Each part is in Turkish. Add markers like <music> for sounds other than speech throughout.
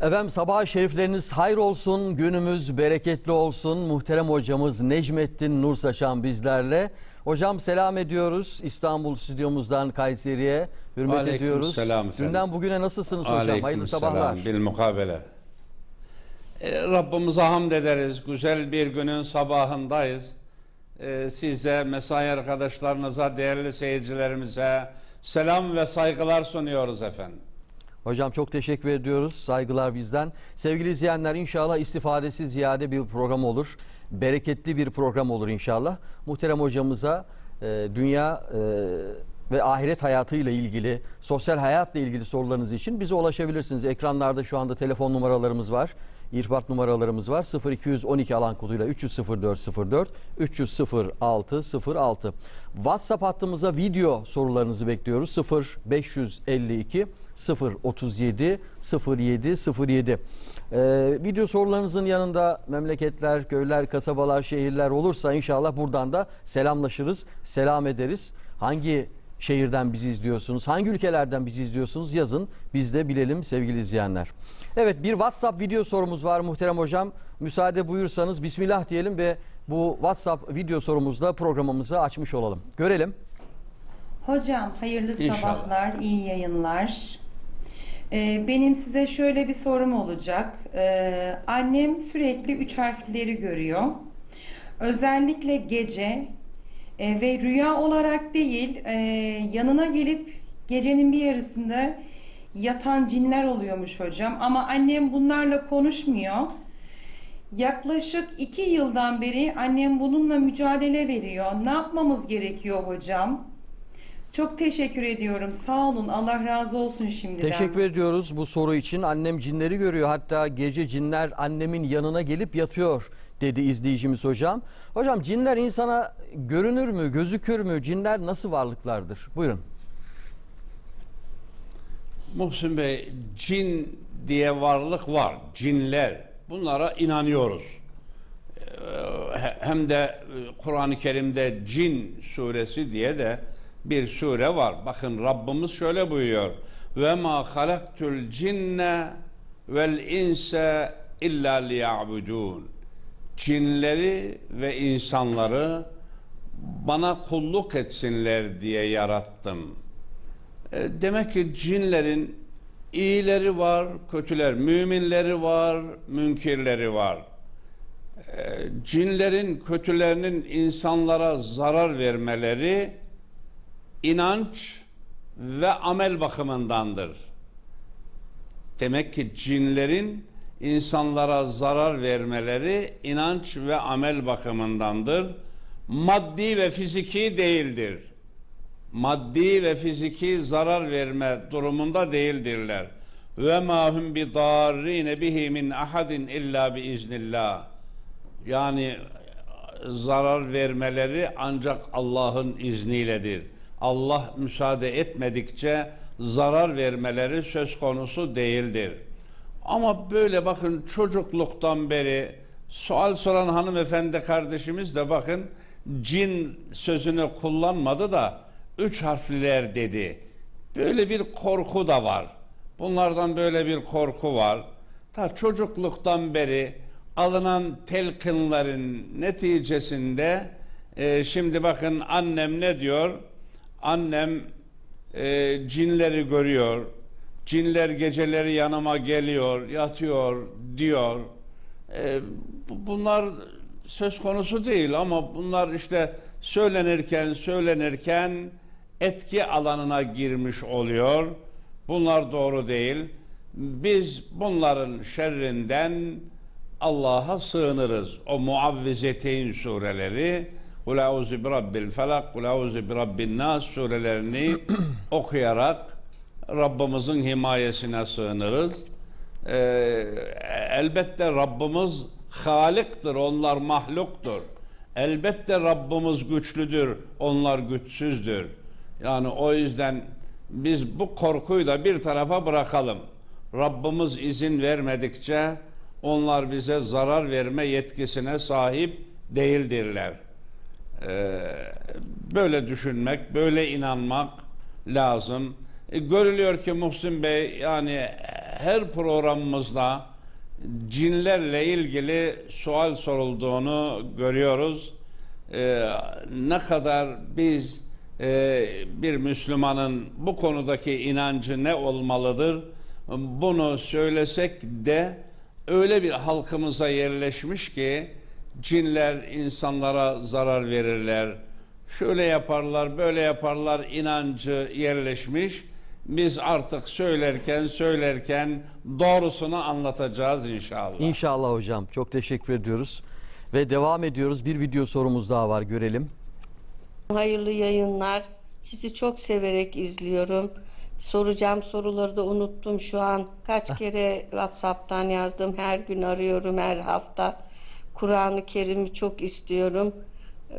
Efendim sabah şerifleriniz hayır olsun, günümüz bereketli olsun. Muhterem hocamız Necmettin Nur Saçan bizlerle. Hocam selam ediyoruz İstanbul stüdyomuzdan Kayseri'ye. Hürmet Aleyküm ediyoruz. selam efendim. Dünden bugüne nasılsınız hocam? Hayırlı sabahlar. Bil mukabele. E, Rabbimize hamd ederiz. Güzel bir günün sabahındayız. E, size, mesai arkadaşlarınıza, değerli seyircilerimize selam ve saygılar sunuyoruz efendim. Hocam çok teşekkür ediyoruz. Saygılar bizden. Sevgili izleyenler inşallah istifadesi ziyade bir program olur. Bereketli bir program olur inşallah. Muhterem hocamıza e, dünya e, ve ahiret hayatıyla ilgili, sosyal hayatla ilgili sorularınız için bize ulaşabilirsiniz. Ekranlarda şu anda telefon numaralarımız var. İrtibat numaralarımız var. 0212 alan koduyla 30404 300 0606. WhatsApp hattımıza video sorularınızı bekliyoruz. 0552 037 07 07. Ee, video sorularınızın yanında memleketler, köyler, kasabalar, şehirler olursa inşallah buradan da selamlaşırız, selam ederiz. Hangi şehirden bizi izliyorsunuz, hangi ülkelerden bizi izliyorsunuz yazın biz de bilelim sevgili izleyenler. Evet bir WhatsApp video sorumuz var muhterem hocam. Müsaade buyursanız Bismillah diyelim ve bu WhatsApp video sorumuzda programımızı açmış olalım. Görelim. Hocam hayırlı İnşallah. sabahlar, iyi yayınlar. Ee, benim size şöyle bir sorum olacak. Ee, annem sürekli üç harfleri görüyor. Özellikle gece e, ve rüya olarak değil, e, yanına gelip gecenin bir yarısında yatan cinler oluyormuş hocam. Ama annem bunlarla konuşmuyor. Yaklaşık iki yıldan beri annem bununla mücadele veriyor. Ne yapmamız gerekiyor hocam? Çok teşekkür ediyorum. Sağ olun. Allah razı olsun şimdiden. Teşekkür ediyoruz bu soru için. Annem cinleri görüyor. Hatta gece cinler annemin yanına gelip yatıyor dedi izleyicimiz hocam. Hocam cinler insana görünür mü, gözükür mü? Cinler nasıl varlıklardır? Buyurun. Muhsin Bey, cin diye varlık var. Cinler. Bunlara inanıyoruz. Ee, he- Hem de e, Kur'an-ı Kerim'de Cin suresi diye de bir sure var. Bakın Rabbimiz şöyle buyuruyor. Ve ma halaktul cinne vel inse illa liya'budun. Cinleri ve insanları bana kulluk etsinler diye yarattım. E, Demek ki cinlerin iyileri var, kötüler, müminleri var, münkirleri var. E, Cinlerin kötülerinin insanlara zarar vermeleri inanç ve amel bakımındandır. Demek ki cinlerin insanlara zarar vermeleri inanç ve amel bakımındandır. Maddi ve fiziki değildir maddi ve fiziki zarar verme durumunda değildirler. Ve ma hum bi darrine bihi min ahadin illa bi iznillah. Yani zarar vermeleri ancak Allah'ın izniyledir. Allah müsaade etmedikçe zarar vermeleri söz konusu değildir. Ama böyle bakın çocukluktan beri sual soran hanımefendi kardeşimiz de bakın cin sözünü kullanmadı da üç harfliler dedi. Böyle bir korku da var. Bunlardan böyle bir korku var. Ta çocukluktan beri alınan telkinlerin neticesinde e, şimdi bakın annem ne diyor? Annem e, cinleri görüyor. Cinler geceleri yanıma geliyor, yatıyor diyor. E, bu- bunlar söz konusu değil ama bunlar işte söylenirken söylenirken etki alanına girmiş oluyor. Bunlar doğru değil. Biz bunların şerrinden Allah'a sığınırız. O muavvizeteyn sureleri Kul auzu bi rabbil felak, kul auzu bi rabbin nas surelerini <clears throat> okuyarak Rabbimizin himayesine sığınırız. Ee, elbette Rabbimiz Halik'tir, onlar mahluktur. Elbette Rabbimiz güçlüdür, onlar güçsüzdür. Yani o yüzden biz bu korkuyu da bir tarafa bırakalım. Rabbimiz izin vermedikçe onlar bize zarar verme yetkisine sahip değildirler. Ee, böyle düşünmek, böyle inanmak lazım. E, görülüyor ki Muhsin Bey yani her programımızda cinlerle ilgili sual sorulduğunu görüyoruz. Ee, ne kadar biz e, bir Müslümanın bu konudaki inancı ne olmalıdır? Bunu söylesek de öyle bir halkımıza yerleşmiş ki cinler insanlara zarar verirler. Şöyle yaparlar, böyle yaparlar inancı yerleşmiş. Biz artık söylerken söylerken doğrusunu anlatacağız inşallah. İnşallah hocam. Çok teşekkür ediyoruz. Ve devam ediyoruz. Bir video sorumuz daha var. Görelim. Hayırlı yayınlar. Sizi çok severek izliyorum. Soracağım soruları da unuttum şu an. Kaç <laughs> kere WhatsApp'tan yazdım. Her gün arıyorum her hafta. Kur'an-ı Kerim'i çok istiyorum e,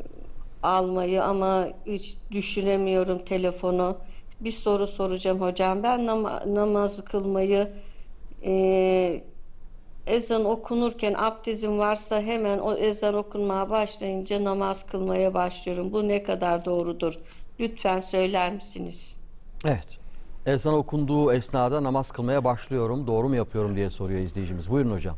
almayı ama hiç düşünemiyorum telefonu. Bir soru soracağım hocam. Ben nama- namaz kılmayı e, ezan okunurken abdestim varsa hemen o ezan okunmaya başlayınca namaz kılmaya başlıyorum. Bu ne kadar doğrudur? Lütfen söyler misiniz? Evet. Ezan okunduğu esnada namaz kılmaya başlıyorum. Doğru mu yapıyorum diye soruyor izleyicimiz. Buyurun hocam.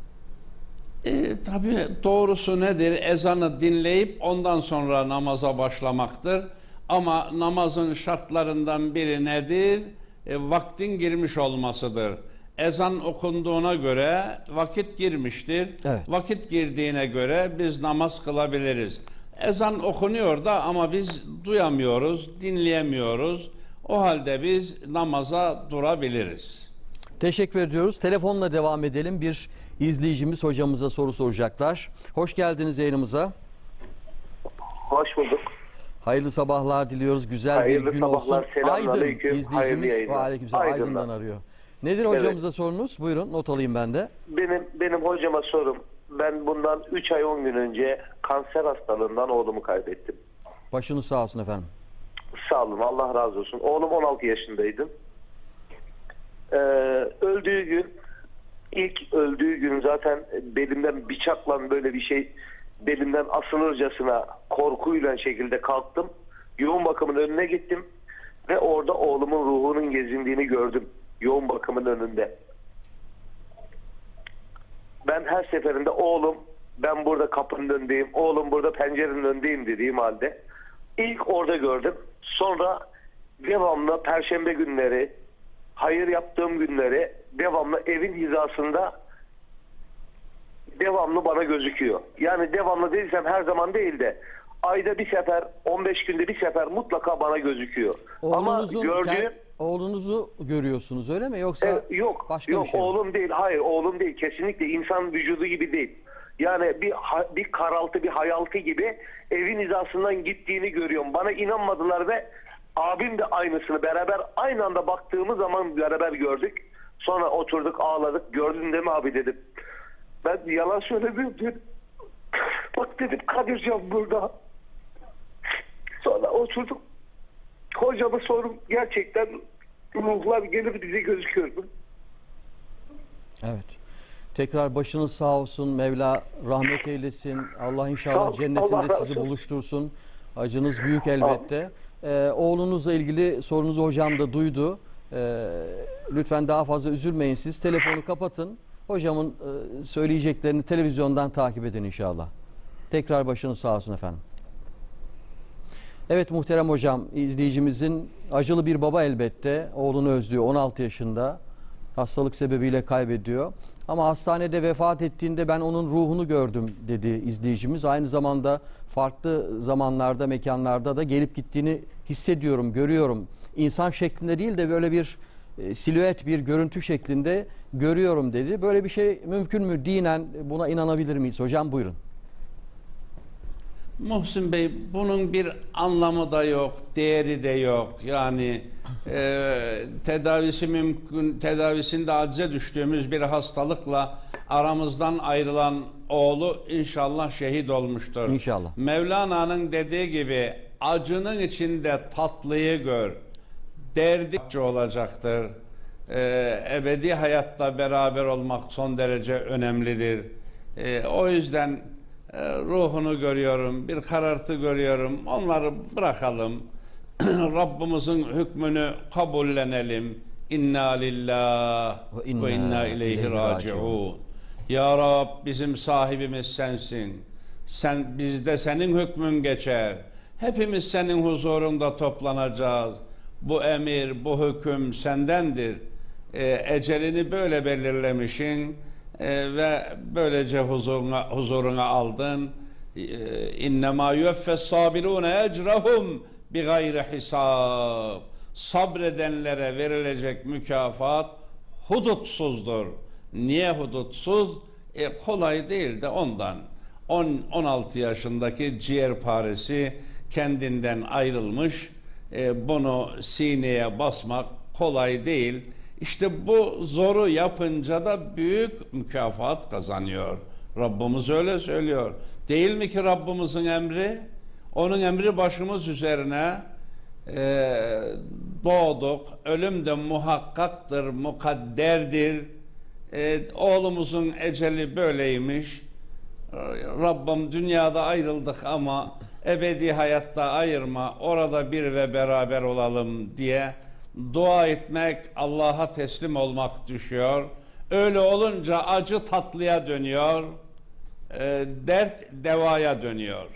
E, tabii doğrusu nedir? Ezanı dinleyip ondan sonra namaza başlamaktır. Ama namazın şartlarından biri nedir? E, vaktin girmiş olmasıdır. Ezan okunduğuna göre vakit girmiştir. Evet. Vakit girdiğine göre biz namaz kılabiliriz. Ezan okunuyor da ama biz duyamıyoruz, dinleyemiyoruz. O halde biz namaza durabiliriz. Teşekkür ediyoruz. Telefonla devam edelim. Bir izleyicimiz hocamıza soru soracaklar. Hoş geldiniz yayınımıza. Hoş bulduk. Hayırlı sabahlar diliyoruz. Güzel Hayırlı bir gün sabahlar. olsun. Selamünaleyküm. Aydın Hayırlı izleyicimiz. aleykümselam. Aydın'dan. Aydın'dan arıyor. Nedir hocamıza sorunuz? Buyurun not alayım ben de. Benim benim hocama sorum. Ben bundan 3 ay 10 gün önce kanser hastalığından oğlumu kaybettim. Başınız sağ olsun efendim. Sağ olun Allah razı olsun. Oğlum 16 yaşındaydı. Ee, öldüğü gün ilk öldüğü gün zaten belimden bıçakla böyle bir şey belimden asılırcasına korkuyla şekilde kalktım. Yoğun bakımın önüne gittim ve orada oğlumun ruhunun gezindiğini gördüm. Yoğun bakımın önünde. Ben her seferinde oğlum ben burada kapının önündeyim, oğlum burada pencerenin önündeyim dediğim halde ilk orada gördüm. Sonra devamlı perşembe günleri, hayır yaptığım günleri devamlı evin hizasında devamlı bana gözüküyor. Yani devamlı değilsem her zaman değil de ayda bir sefer, 15 günde bir sefer mutlaka bana gözüküyor. Ama Oğlunuzun gördüğüm kend- oğlunuzu görüyorsunuz öyle mi? Yoksa e, yok, başka yok bir şey mi? oğlum değil. Hayır, oğlum değil. Kesinlikle insan vücudu gibi değil. Yani bir bir karaltı, bir hayaltı gibi evin hizasından gittiğini görüyorum. Bana inanmadılar ve abim de aynısını beraber aynı anda baktığımız zaman beraber gördük. Sonra oturduk, ağladık. Gördün değil mi abi dedim. Ben yalan söylemiyorum dedim. <clears throat> Bak dedim Kadircan burada. Sonra oturduk. Hocama sorum gerçekten ruhlar gelip bize gözüküyordu. Evet. Tekrar başınız sağ olsun. Mevla rahmet eylesin. Allah inşallah ol, cennetinde Allah sizi buluştursun. Acınız büyük elbette. Ee, oğlunuzla ilgili sorunuzu hocam da duydu. Ee, lütfen daha fazla üzülmeyin siz. Telefonu kapatın. Hocamın e, söyleyeceklerini televizyondan takip edin inşallah. Tekrar başınız sağ olsun efendim. Evet muhterem hocam izleyicimizin acılı bir baba elbette oğlunu özlüyor 16 yaşında hastalık sebebiyle kaybediyor. Ama hastanede vefat ettiğinde ben onun ruhunu gördüm dedi izleyicimiz. Aynı zamanda farklı zamanlarda mekanlarda da gelip gittiğini hissediyorum görüyorum. İnsan şeklinde değil de böyle bir e, silüet bir görüntü şeklinde görüyorum dedi. Böyle bir şey mümkün mü dinen buna inanabilir miyiz hocam buyurun. Muhsin Bey bunun bir anlamı da yok, değeri de yok. Yani e, tedavisi mümkün, tedavisinde acize düştüğümüz bir hastalıkla aramızdan ayrılan oğlu inşallah şehit olmuştur. İnşallah. Mevlana'nın dediği gibi acının içinde tatlıyı gör. Derdi olacaktır. E, ebedi hayatta beraber olmak son derece önemlidir. E, o yüzden e, ruhunu görüyorum, bir karartı görüyorum. Onları bırakalım. <clears throat> Rabbimizin hükmünü kabullenelim. İnna lillah Ve inna inna ileyhi raciun. Ya Rab bizim sahibimiz sensin. Sen bizde senin hükmün geçer. Hepimiz senin huzurunda toplanacağız. Bu emir, bu hüküm sendendir. Ee, ecelini böyle belirlemişsin ee, ve böylece huzuruna, huzuruna aldın. Ee, İnnemâ yüffes sabirûne ecrahum bi gayri hisab. Sabredenlere verilecek mükafat hudutsuzdur. Niye hudutsuz? E, kolay değil de ondan. 10 16 yaşındaki ciğer paresi kendinden ayrılmış. E, bunu sineye basmak kolay değil. İşte bu zoru yapınca da büyük mükafat kazanıyor. Rabbimiz öyle söylüyor. Değil mi ki Rabbimizin emri? Onun emri başımız üzerine e, doğduk. Ölüm de muhakkaktır, mukadderdir. E, oğlumuzun eceli böyleymiş. Rabbim dünyada ayrıldık ama ebedi hayatta ayırma, orada bir ve beraber olalım diye dua etmek, Allah'a teslim olmak düşüyor. Öyle olunca acı tatlıya dönüyor, e, dert devaya dönüyor.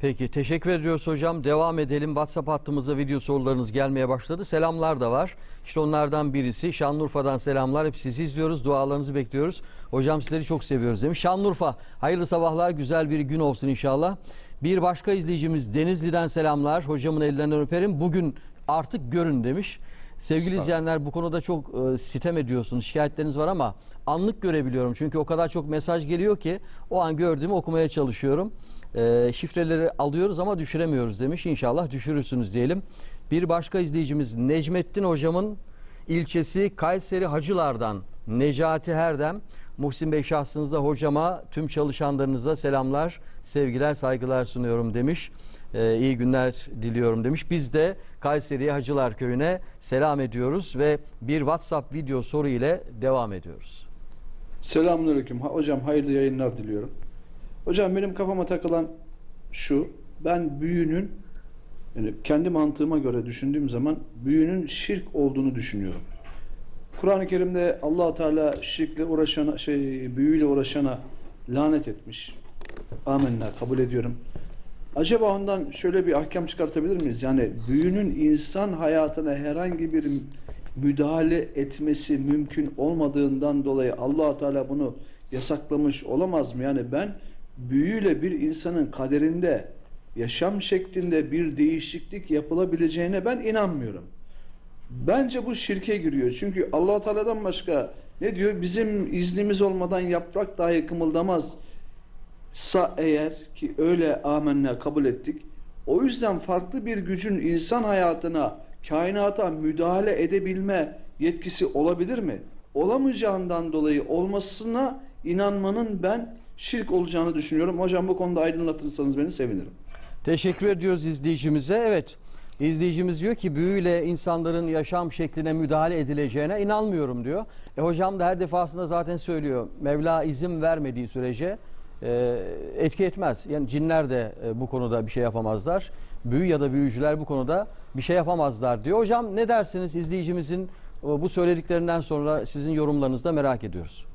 Peki teşekkür ediyoruz hocam. Devam edelim. WhatsApp hattımıza video sorularınız gelmeye başladı. Selamlar da var. İşte onlardan birisi Şanlıurfa'dan selamlar. Hep sizi izliyoruz. Dualarınızı bekliyoruz. Hocam sizleri çok seviyoruz demiş. Şanlıurfa hayırlı sabahlar. Güzel bir gün olsun inşallah. Bir başka izleyicimiz Denizli'den selamlar. Hocamın ellerinden öperim. Bugün artık görün demiş. Sevgili izleyenler bu konuda çok e, sitem ediyorsunuz. Şikayetleriniz var ama anlık görebiliyorum. Çünkü o kadar çok mesaj geliyor ki o an gördüğümü okumaya çalışıyorum. E, şifreleri alıyoruz ama düşüremiyoruz demiş. İnşallah düşürürsünüz diyelim. Bir başka izleyicimiz Necmettin hocamın ilçesi Kayseri Hacılar'dan Necati Herdem. Muhsin Bey şahsınızda hocama tüm çalışanlarınıza selamlar, sevgiler, saygılar sunuyorum demiş. Ee, iyi günler diliyorum demiş. Biz de Kayseri'ye Hacılar Köyü'ne selam ediyoruz ve bir WhatsApp video soru ile devam ediyoruz. Selamünaleyküm. Hocam hayırlı yayınlar diliyorum. Hocam benim kafama takılan şu. Ben büyünün yani kendi mantığıma göre düşündüğüm zaman büyünün şirk olduğunu düşünüyorum. Kur'an-ı Kerim'de Allah Teala şirkle uğraşana şey büyüyle uğraşana lanet etmiş. Amenna kabul ediyorum. Acaba ondan şöyle bir ahkam çıkartabilir miyiz? Yani büyünün insan hayatına herhangi bir müdahale etmesi mümkün olmadığından dolayı allah Teala bunu yasaklamış olamaz mı? Yani ben büyüyle bir insanın kaderinde, yaşam şeklinde bir değişiklik yapılabileceğine ben inanmıyorum. Bence bu şirke giriyor. Çünkü allah Teala'dan başka ne diyor? Bizim iznimiz olmadan yaprak dahi kımıldamaz sa eğer ki öyle amenna kabul ettik. O yüzden farklı bir gücün insan hayatına, kainata müdahale edebilme yetkisi olabilir mi? Olamayacağından dolayı olmasına inanmanın ben şirk olacağını düşünüyorum. Hocam bu konuda aydınlatırsanız beni sevinirim. Teşekkür ediyoruz izleyicimize. Evet, izleyicimiz diyor ki büyüyle insanların yaşam şekline müdahale edileceğine inanmıyorum diyor. E hocam da her defasında zaten söylüyor. Mevla izin vermediği sürece etki etmez. Yani cinler de e, bu konuda bir şey yapamazlar. Büyü ya da büyücüler bu konuda bir şey yapamazlar diyor. Hocam ne dersiniz izleyicimizin e, bu söylediklerinden sonra sizin yorumlarınızı da merak ediyoruz.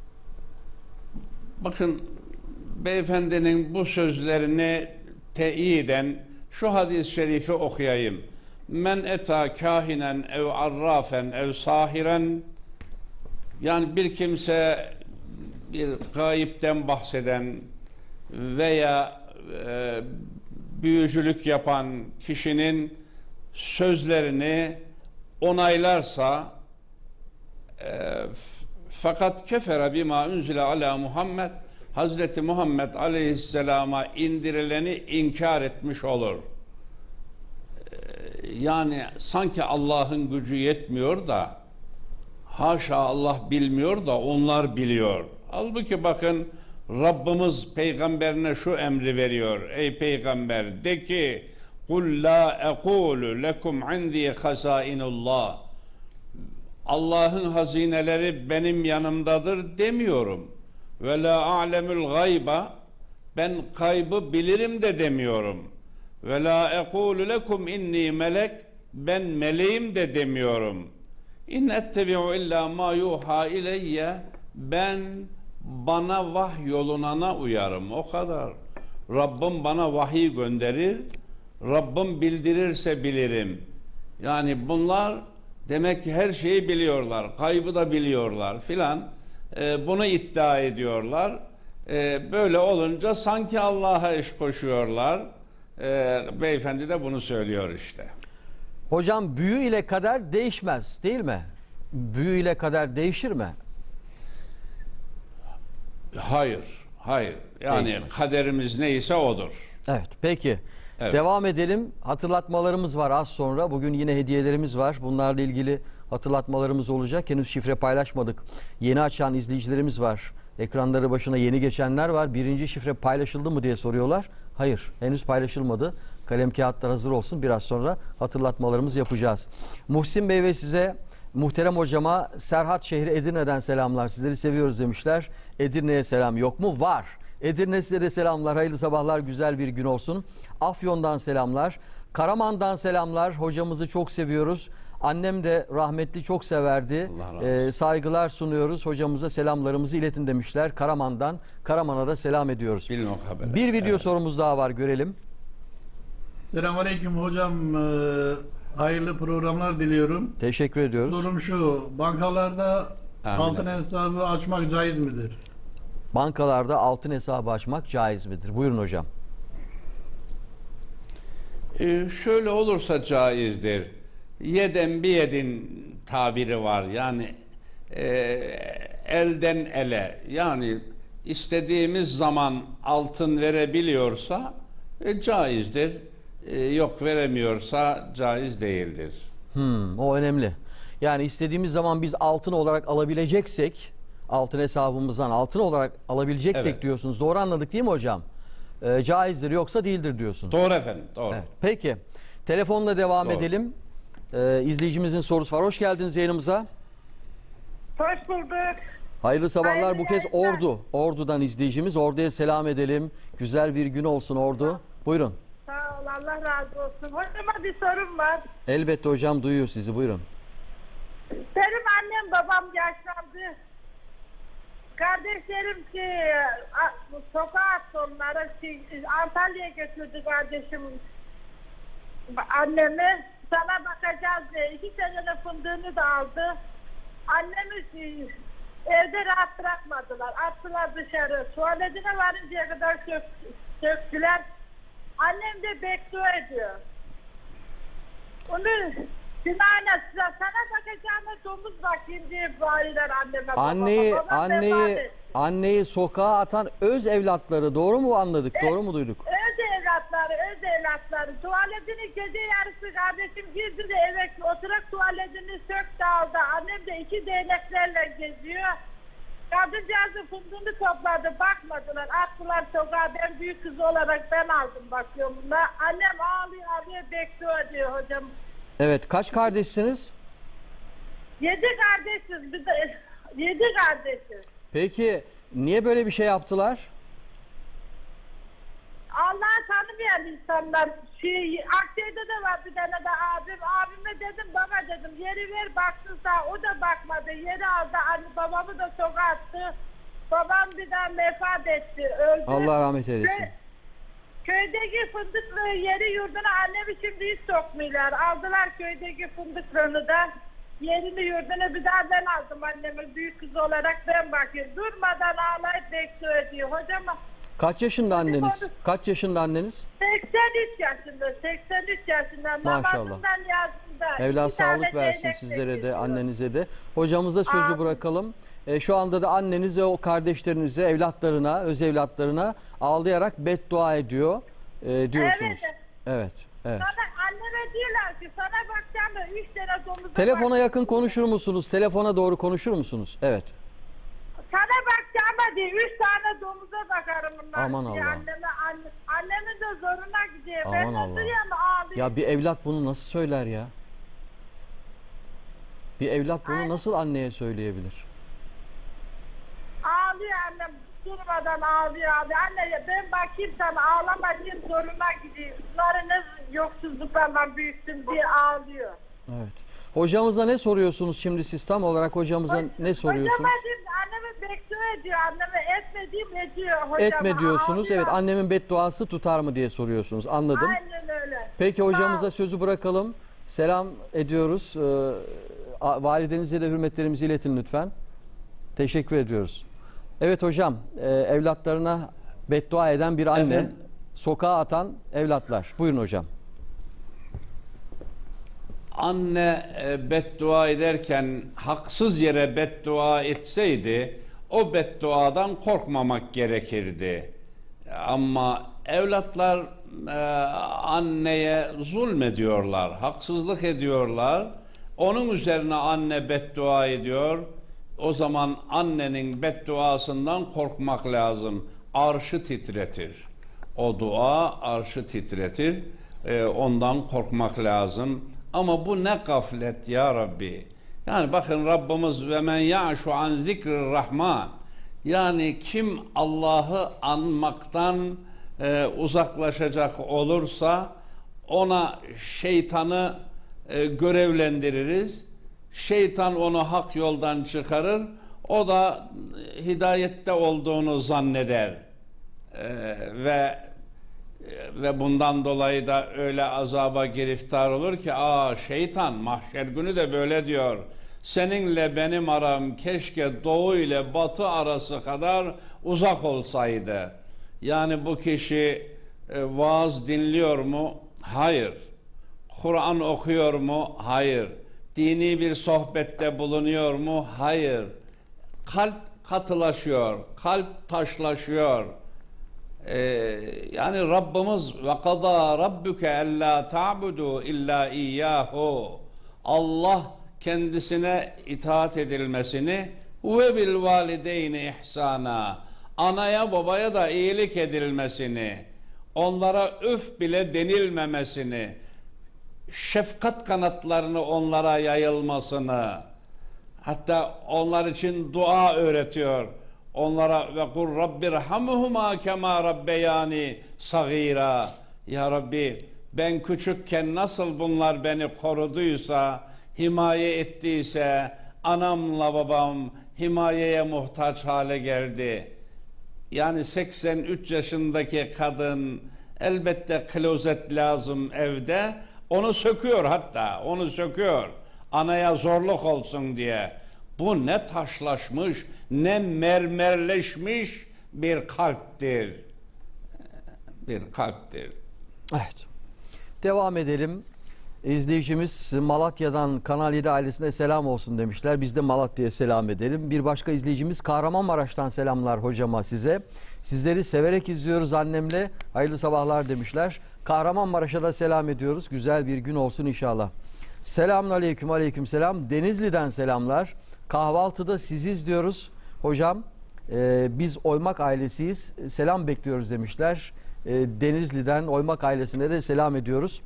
Bakın beyefendinin bu sözlerini teyiden şu hadis-i şerifi okuyayım. Men eta kahinen ev arrafen ev sahiren yani bir kimse bir gayipten bahseden veya e, büyücülük yapan kişinin sözlerini onaylarsa e, fakat kefere bima unzile ala Muhammed Hazreti Muhammed Aleyhisselam'a indirileni inkar etmiş olur. E, Yani sanki Allah'ın gücü yetmiyor da haşa Allah bilmiyor da onlar biliyor. Halbuki bakın Rabbimiz peygamberine şu emri veriyor. Ey peygamber de ki kul la ekulu lekum indi hazainullah Allah'ın hazineleri benim yanımdadır demiyorum. Ve la a'lemul gayba ben kaybı bilirim de demiyorum. Ve la ekulu lekum inni melek ben meleğim de demiyorum. İn ettebi'u illa ma yuha ileyye ben bana vahy yolunana uyarım. O kadar. Rabbim bana vahiy gönderir. Rabbim bildirirse bilirim. Yani bunlar demek ki her şeyi biliyorlar. Kaybı da biliyorlar filan. Ee, bunu iddia ediyorlar. Ee, böyle olunca sanki Allah'a iş koşuyorlar. Ee, beyefendi de bunu söylüyor işte. Hocam büyü ile kader değişmez değil mi? Büyü ile kader değişir mi? Hayır, hayır. Yani Değişmez. kaderimiz neyse odur. Evet peki. Evet. Devam edelim. Hatırlatmalarımız var az sonra. Bugün yine hediyelerimiz var. Bunlarla ilgili hatırlatmalarımız olacak. Henüz şifre paylaşmadık. Yeni açan izleyicilerimiz var. Ekranları başına yeni geçenler var. Birinci şifre paylaşıldı mı diye soruyorlar. Hayır henüz paylaşılmadı. Kalem kağıtlar hazır olsun. Biraz sonra hatırlatmalarımızı yapacağız. Muhsin Bey ve size muhterem hocama Serhat şehri Edirne'den selamlar. Sizleri seviyoruz demişler. Edirne'ye selam yok mu? Var. Edirne size de selamlar. Hayırlı sabahlar. Güzel bir gün olsun. Afyon'dan selamlar. Karaman'dan selamlar. Hocamızı çok seviyoruz. Annem de rahmetli çok severdi. Allah razı olsun. Ee, saygılar sunuyoruz. Hocamıza selamlarımızı iletin demişler. Karaman'dan. Karaman'a da selam ediyoruz. Bilin o haberi. Bir video Evet. sorumuz daha var görelim. Selamünaleyküm hocam. Hayırlı programlar diliyorum. Teşekkür ediyoruz. Sorum şu. Bankalarda Amin altın hesabı açmak caiz midir? Bankalarda altın hesabı açmak caiz midir? Buyurun hocam. Ee, şöyle olursa caizdir. Yeden bir yedin tabiri var. Yani e, elden ele. Yani istediğimiz zaman altın verebiliyorsa e, caizdir. E, yok veremiyorsa caiz değildir. Hmm, o önemli. Yani istediğimiz zaman biz altın olarak alabileceksek, altın hesabımızdan altın olarak alabileceksek Evet. diyorsunuz. Doğru anladık değil mi hocam? Ee, caizdir yoksa değildir diyorsun. Doğru efendim, doğru. Evet. Peki. Telefonla devam Doğru. edelim. Ee, izleyicimizin sorusu var. Hoş geldiniz yayınımıza. Hoş bulduk. Hayırlı sabahlar. Hayırlı Bu kez yayınlar. Ordu. Ordu'dan izleyicimiz. Ordu'ya selam edelim. Güzel bir gün olsun Ordu. Buyurun. Sağ ol, Allah razı olsun. Hocama bir sorum var. Elbette hocam duyuyor sizi. Buyurun. Benim annem babam yaşlandı. Kardeşlerim ki a- sokağa attı onları. Ki, Antalya'ya götürdü kardeşim annemi. Sana bakacağız diye. İki senenin fındığını da aldı. Annemi e, evde rahat bırakmadılar. Attılar dışarı. Tuvaletine varıncaya kadar sök, söktüler. Annem de beddua ediyor. Onu Sinan'a sana bakacağıma domuz bakayım diye bağırırlar anneme. babama. Anneyi Babam vefat anneyi anneyi sokağa atan öz evlatları doğru mu anladık? Doğru mu duyduk? Öz evlatları, öz evlatları. Tuvaletini gece yarısı kardeşim girdi de eve oturak tuvaletini söktü aldı. Annem de iki değneklerle geziyor. Kadıncağızın fındığını topladı. Bakmadılar. Attılar sokağa. Ben büyük kız olarak ben aldım bakıyorum buna. Annem ağlıyor ağlıyor bekliyor diyor hocam. Evet. Kaç kardeşsiniz? Yedi kardeşiz. Bir de, yedi kardeşiz. Peki niye böyle bir şey yaptılar? Allah'ı tanımayan insanlar şey, Akçay'da da var bir tane de abim. Abime dedim baba dedim yeri ver baksın sağ. O da bakmadı. Yeri aldı. Anne babamı da sokağa attı. Babam bir daha vefat etti. Öldü. Allah rahmet eylesin. Kö- köydeki fındıklı yeri yurduna annemi şimdi hiç sokmuyorlar. Aldılar köydeki fındıklarını da. Yerini yurdunu bir daha ben aldım anneme. Büyük kız olarak ben bakıyorum. Durmadan ağlayıp bekliyor ediyor. Hocam Kaç yaşında anneniz? Kaç yaşında anneniz? 83 yaşında, 83 yaşında. Maşallah. İki tane sağlık versin sizlere de, annenize de. Hocamıza sözü Amin. bırakalım. E, şu anda da anneniz ve o kardeşlerinize, evlatlarına, öz evlatlarına ağlayarak beddua ediyor e, diyorsunuz. Evet. Evet. Evet. Sana anneme diyorlar ki sana bakacağım da 3 tane domuza Telefona bak- yakın konuşur musunuz? Telefona doğru konuşur musunuz? Evet. Sana bakacağım diye 3 tane domuza bakarım bunlar. Aman Allah. Anneme, anne, annemin de zoruna gidiyor. Aman ben Allah. oturuyorum. Ya bir evlat bunu nasıl söyler ya? Bir evlat bunu nasıl anneye söyleyebilir? Ağlıyor annem durmadan ağlıyor abi. Anne ben bakayım sana ağlama diye zoruna gidiyor. Bunları ne yoksulluklarla büyüttüm diye ağlıyor. Evet. Hocamıza ne soruyorsunuz şimdi siz tam olarak hocamıza ne soruyorsunuz? Hocama annemi bekliyor ediyor. Anneme etme diyeyim ediyor hocama. Etme diyorsunuz. Ağlıyor. Evet annemin bedduası tutar mı diye soruyorsunuz. Anladım. Aynen öyle. Peki hocamıza sözü bırakalım. Selam ediyoruz. Ee, a- validenize de hürmetlerimizi iletin lütfen. Teşekkür ediyoruz. Evet hocam, e, evlatlarına beddua eden bir anne, Evet. sokağa atan evlatlar. Buyurun hocam. Anne e, beddua ederken haksız yere beddua etseydi o bedduadan korkmamak gerekirdi. Ama evlatlar e, anneye zulmediyorlar, haksızlık ediyorlar. Onun üzerine anne beddua ediyor. O zaman annenin bedduasından korkmak lazım. Arşı titretir. O dua arşı titretir. Ee, ondan korkmak lazım. Ama bu ne gaflet ya Rabbi. Yani bakın Rabbimiz ve men ya'şu an zikrir rahman. Yani kim Allah'ı anmaktan e, uzaklaşacak olursa ona şeytanı e, görevlendiririz. Şeytan onu hak yoldan çıkarır. O da e, hidayette olduğunu zanneder. E, ve ve bundan dolayı da öyle azaba giriftar olur ki aa şeytan mahşer günü de böyle diyor. Seninle benim aram keşke doğu ile batı arası kadar uzak olsaydı. Yani bu kişi e, vaaz dinliyor mu? Hayır. Kur'an okuyor mu? Hayır. Dini bir sohbette bulunuyor mu? Hayır. Kalp katılaşıyor, kalp taşlaşıyor. Ee, yani Rabbimiz ve kaza rabbuke ella ta'budu illa iyyahu. Allah kendisine itaat edilmesini ve bil valideyni ihsana. Anaya babaya da iyilik edilmesini, onlara öf bile denilmemesini, şefkat kanatlarını onlara yayılmasını, hatta onlar için dua öğretiyor. Onlara ve kur rabbirhamhuma kema rabbeyani sagira. Ya Rabbi ben küçükken nasıl bunlar beni koruduysa, himaye ettiyse anamla babam himayeye muhtaç hale geldi. Yani 83 yaşındaki kadın elbette klozet lazım evde. Onu söküyor hatta. Onu söküyor. Anaya zorluk olsun diye. Bu ne taşlaşmış, ne mermerleşmiş bir kalptir. Bir kalptir. Evet. Devam edelim. İzleyicimiz Malatya'dan Kanal 7 ailesine selam olsun demişler. Biz de Malatya'ya selam edelim. Bir başka izleyicimiz Kahramanmaraş'tan selamlar hocama size. Sizleri severek izliyoruz annemle. Hayırlı sabahlar demişler. Kahramanmaraş'a da selam ediyoruz. Güzel bir gün olsun inşallah. Selamun aleyküm aleyküm selam. Denizli'den selamlar. Kahvaltıda sizi izliyoruz. Hocam e, biz Oymak ailesiyiz. Selam bekliyoruz demişler. E, Denizli'den Oymak ailesine de selam ediyoruz.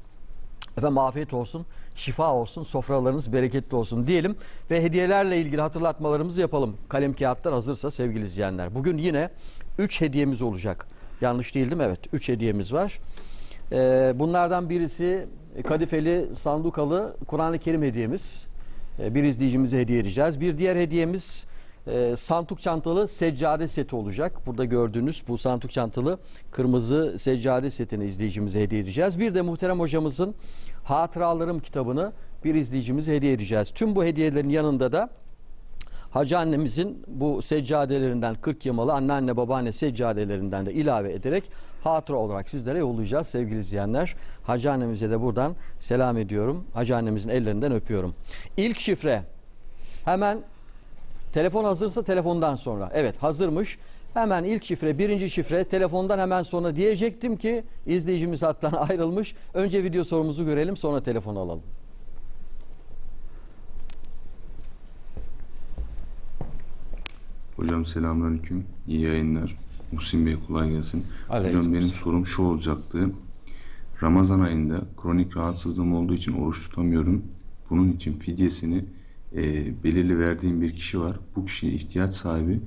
Efendim afiyet olsun, şifa olsun, sofralarınız bereketli olsun diyelim. Ve hediyelerle ilgili hatırlatmalarımızı yapalım. Kalem kağıtlar hazırsa sevgili izleyenler. Bugün yine 3 hediyemiz olacak. Yanlış değildim evet 3 hediyemiz var. Ee, bunlardan birisi kadifeli sandukalı Kur'an-ı Kerim hediyemiz. Ee, bir izleyicimize hediye edeceğiz. Bir diğer hediyemiz e, santuk çantalı seccade seti olacak. Burada gördüğünüz bu santuk çantalı kırmızı seccade setini izleyicimize hediye edeceğiz. Bir de muhterem hocamızın Hatıralarım kitabını bir izleyicimize hediye edeceğiz. Tüm bu hediyelerin yanında da Hacı annemizin bu seccadelerinden 40 yamalı anneanne babaanne seccadelerinden de ilave ederek hatıra olarak sizlere yollayacağız sevgili izleyenler. Hacı annemize de buradan selam ediyorum. Hacı annemizin ellerinden öpüyorum. İlk şifre hemen telefon hazırsa telefondan sonra. Evet hazırmış. Hemen ilk şifre, birinci şifre telefondan hemen sonra diyecektim ki izleyicimiz hattan <laughs> ayrılmış. Önce video sorumuzu görelim sonra telefon alalım. Hocam selamünaleyküm. İyi yayınlar. Muhsin Bey kolay gelsin. Aleyküm Hocam benim sorum şu olacaktı. Ramazan ayında kronik rahatsızlığım olduğu için oruç tutamıyorum. Bunun için fidyesini e, belirli verdiğim bir kişi var. Bu kişi ihtiyaç sahibi.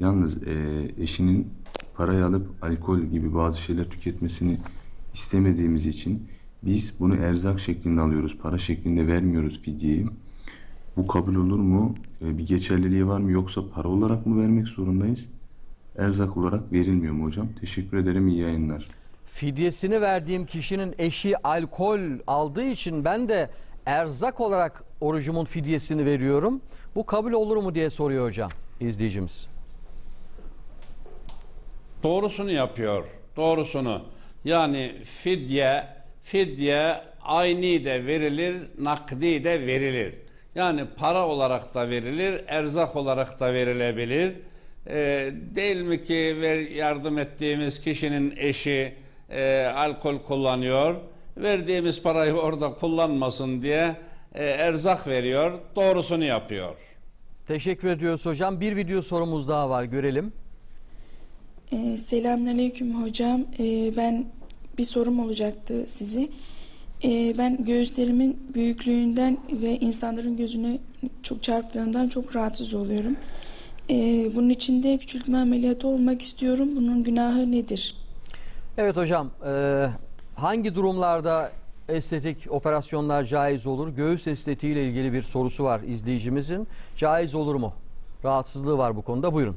Yalnız e, eşinin parayı alıp alkol gibi bazı şeyler tüketmesini istemediğimiz için biz bunu erzak şeklinde alıyoruz. Para şeklinde vermiyoruz fidyeyi. Bu kabul olur mu? E, bir geçerliliği var mı yoksa para olarak mı vermek zorundayız? Erzak olarak verilmiyor mu hocam? Teşekkür ederim. iyi yayınlar. Fidyesini verdiğim kişinin eşi alkol aldığı için ben de erzak olarak orucumun fidyesini veriyorum. Bu kabul olur mu diye soruyor hocam izleyicimiz. Doğrusunu yapıyor. Doğrusunu. Yani fidye, fidye ayni de verilir, nakdi de verilir. Yani para olarak da verilir, erzak olarak da verilebilir. Ee, değil mi ki ver, yardım ettiğimiz kişinin eşi e, alkol kullanıyor. Verdiğimiz parayı orada kullanmasın diye e, erzak veriyor. Doğrusunu yapıyor. Teşekkür ediyoruz hocam. Bir video sorumuz daha var görelim. Ee, Selamünaleyküm hocam. Ee, ben bir sorum olacaktı size. Ee, ben göğüslerimin büyüklüğünden ve insanların gözüne çok çarptığından çok rahatsız oluyorum. Ee, bunun için de küçültme ameliyatı olmak istiyorum. Bunun günahı nedir? Evet hocam e, hangi durumlarda estetik operasyonlar caiz olur? Göğüs estetiği ile ilgili bir sorusu var izleyicimizin. Caiz olur mu? Rahatsızlığı var bu konuda buyurun.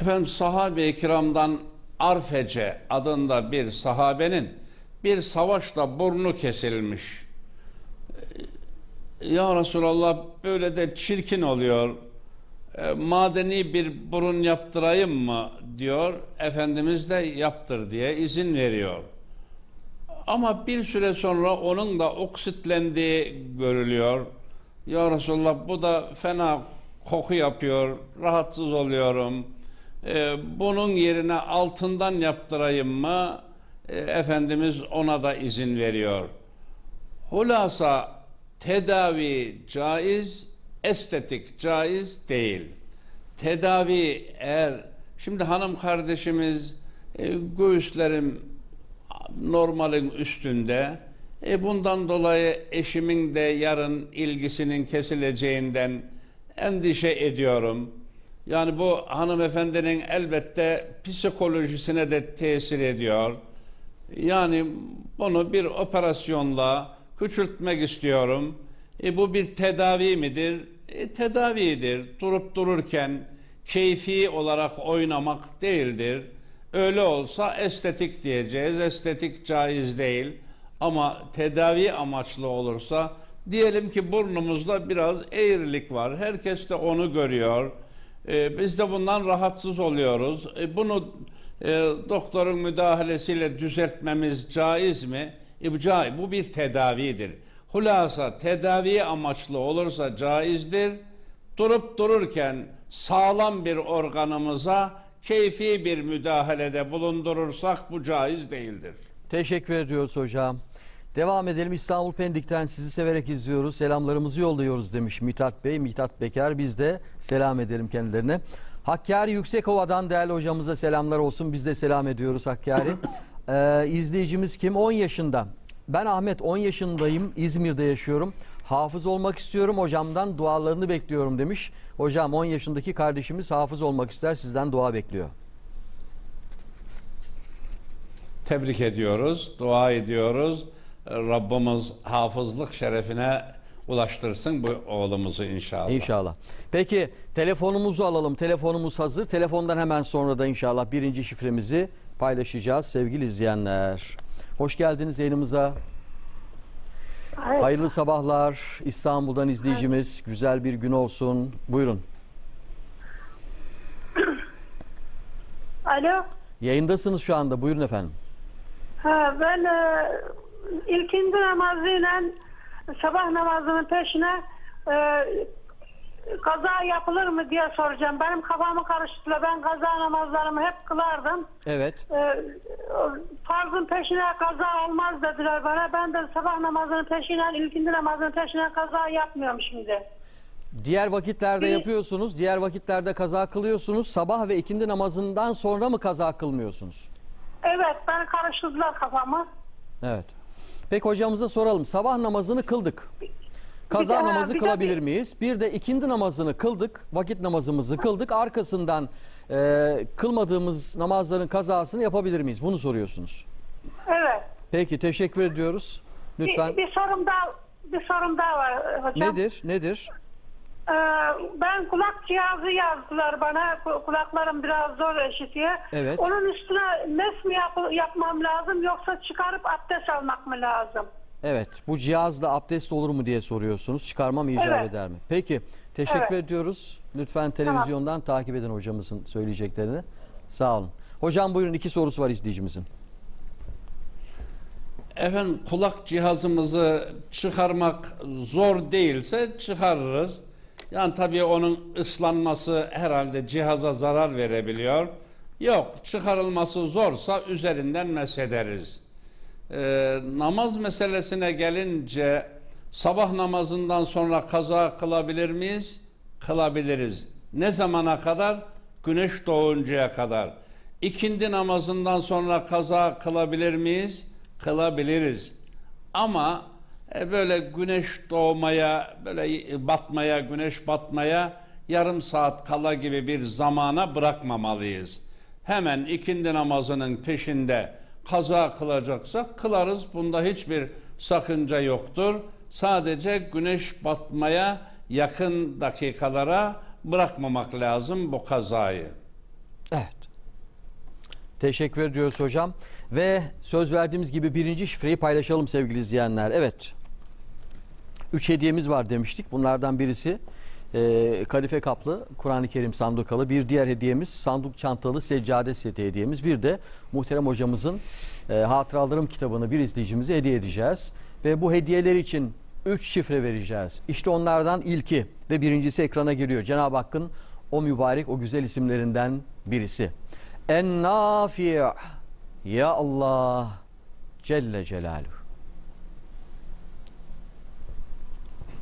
Efendim sahabe-i kiramdan Arfece adında bir sahabenin bir savaşta burnu kesilmiş. Ee, Ya Resulallah böyle de çirkin oluyor. E, madeni bir burun yaptırayım mı diyor. Efendimiz de yaptır diye izin veriyor. Ama bir süre sonra onun da oksitlendiği görülüyor. Ya Resulallah bu da fena koku yapıyor, rahatsız oluyorum. Ee, bunun yerine altından yaptırayım mı? Ee, Efendimiz ona da izin veriyor. Hulasa tedavi caiz, estetik caiz değil. Tedavi eğer, şimdi hanım kardeşimiz e, göğüslerim normalin üstünde. E bundan dolayı eşimin de yarın ilgisinin kesileceğinden endişe ediyorum. Yani bu hanımefendinin elbette psikolojisine de tesir ediyor. Yani bunu bir operasyonla küçültmek istiyorum. E bu bir tedavi midir? E, tedavidir. Durup dururken keyfi olarak oynamak değildir. Öyle olsa estetik diyeceğiz. Estetik caiz değil. Ama tedavi amaçlı olursa diyelim ki burnumuzda biraz eğrilik var. Herkes de onu görüyor. Ee, biz de bundan rahatsız oluyoruz. E, bunu e, doktorun müdahalesiyle düzeltmemiz caiz mi? E, bu, caiz. bu bir tedavidir. Hulasa tedavi amaçlı olursa caizdir. Durup dururken sağlam bir organımıza keyfi bir müdahalede bulundurursak bu caiz değildir. Teşekkür ediyoruz hocam. Devam edelim İstanbul Pendik'ten sizi severek izliyoruz. Selamlarımızı yolluyoruz demiş Mithat Bey, Mithat Beker. Biz de selam edelim kendilerine. Hakkari Yüksekova'dan değerli hocamıza selamlar olsun. Biz de selam ediyoruz Hakkari. <laughs> Ee, izleyicimiz kim? 10 yaşında. Ben Ahmet 10 yaşındayım. İzmir'de yaşıyorum. Hafız olmak istiyorum. Hocamdan dualarını bekliyorum demiş. Hocam 10 yaşındaki kardeşimiz hafız olmak ister. Sizden dua bekliyor. Tebrik ediyoruz, dua ediyoruz. Rabbimiz hafızlık şerefine ulaştırsın bu oğlumuzu inşallah. İnşallah. Peki telefonumuzu alalım. Telefonumuz hazır. Telefondan hemen sonra da inşallah birinci şifremizi paylaşacağız sevgili izleyenler. Hoş geldiniz yayınımıza. Hayırlı sabahlar. İstanbul'dan izleyicimiz. Güzel bir gün olsun. Buyurun. Alo. Yayındasınız şu anda. Buyurun efendim. Ha, ben e, ilkindi namazıyla sabah namazının peşine e, kaza yapılır mı diye soracağım. Benim kafamı karıştırdılar. Ben kaza namazlarımı hep kılardım. Evet. E, farzın peşine kaza olmaz dediler bana. Ben de sabah namazının peşine, ilkindi namazının peşine kaza yapmıyorum şimdi. Diğer vakitlerde Bir- yapıyorsunuz. Diğer vakitlerde kaza kılıyorsunuz. Sabah ve ikindi namazından sonra mı kaza kılmıyorsunuz? Evet, beni karıştırdılar kafamı. Evet. Peki hocamıza soralım. Sabah namazını kıldık. Kaza Bir de- namazı bir de kılabilir bir- miyiz? Bir de ikindi namazını kıldık. Vakit namazımızı kıldık. Arkasından e, kılmadığımız namazların kazasını yapabilir miyiz? Bunu soruyorsunuz. Evet. Peki teşekkür ediyoruz. Lütfen. Bir, bir sorum daha bir sorum daha var hocam. Nedir? Nedir? Ee, ben kulak cihazı yazdılar bana. Ku- Kulaklarım biraz zor işitiyor. Evet. Onun üstüne mes mi yap- yapmam lazım yoksa çıkarıp abdest almak mı lazım? Evet. Bu cihazla abdest olur mu diye soruyorsunuz. Çıkarmam icap Evet. eder mi? Peki. Teşekkür Evet. ediyoruz. Lütfen televizyondan takip edin hocamızın söyleyeceklerini. Sağ olun. Hocam buyurun iki sorusu var izleyicimizin. Efendim kulak cihazımızı çıkarmak zor değilse çıkarırız. Yani tabii onun ıslanması herhalde cihaza zarar verebiliyor. Yok çıkarılması zorsa üzerinden mesederiz. Ee, namaz meselesine gelince sabah namazından sonra kaza kılabilir miyiz? Kılabiliriz. Ne zamana kadar? Güneş doğuncaya kadar. İkindi namazından sonra kaza kılabilir miyiz? Kılabiliriz. Ama e, böyle güneş doğmaya, böyle batmaya, güneş batmaya yarım saat kala gibi bir zamana bırakmamalıyız. Hemen ikindi namazının peşinde kaza kılacaksak kılarız. Bunda hiçbir sakınca yoktur. Sadece güneş batmaya yakın dakikalara bırakmamak lazım bu kazayı. Evet. Teşekkür ediyoruz hocam. Ve söz verdiğimiz gibi birinci şifreyi paylaşalım sevgili izleyenler. Evet. Üç hediyemiz var demiştik. Bunlardan birisi e, kadife kaplı Kur'an-ı Kerim sandukalı. Bir diğer hediyemiz sandık çantalı seccade seti hediyemiz. Bir de muhterem hocamızın e, hatıralarım kitabını bir izleyicimize hediye edeceğiz. Ve bu hediyeler için üç şifre vereceğiz. İşte onlardan ilki ve birincisi ekrana geliyor. Cenab-ı Hakk'ın o mübarek, o güzel isimlerinden birisi. En-Nafi' Ya Allah Celle Celaluhu.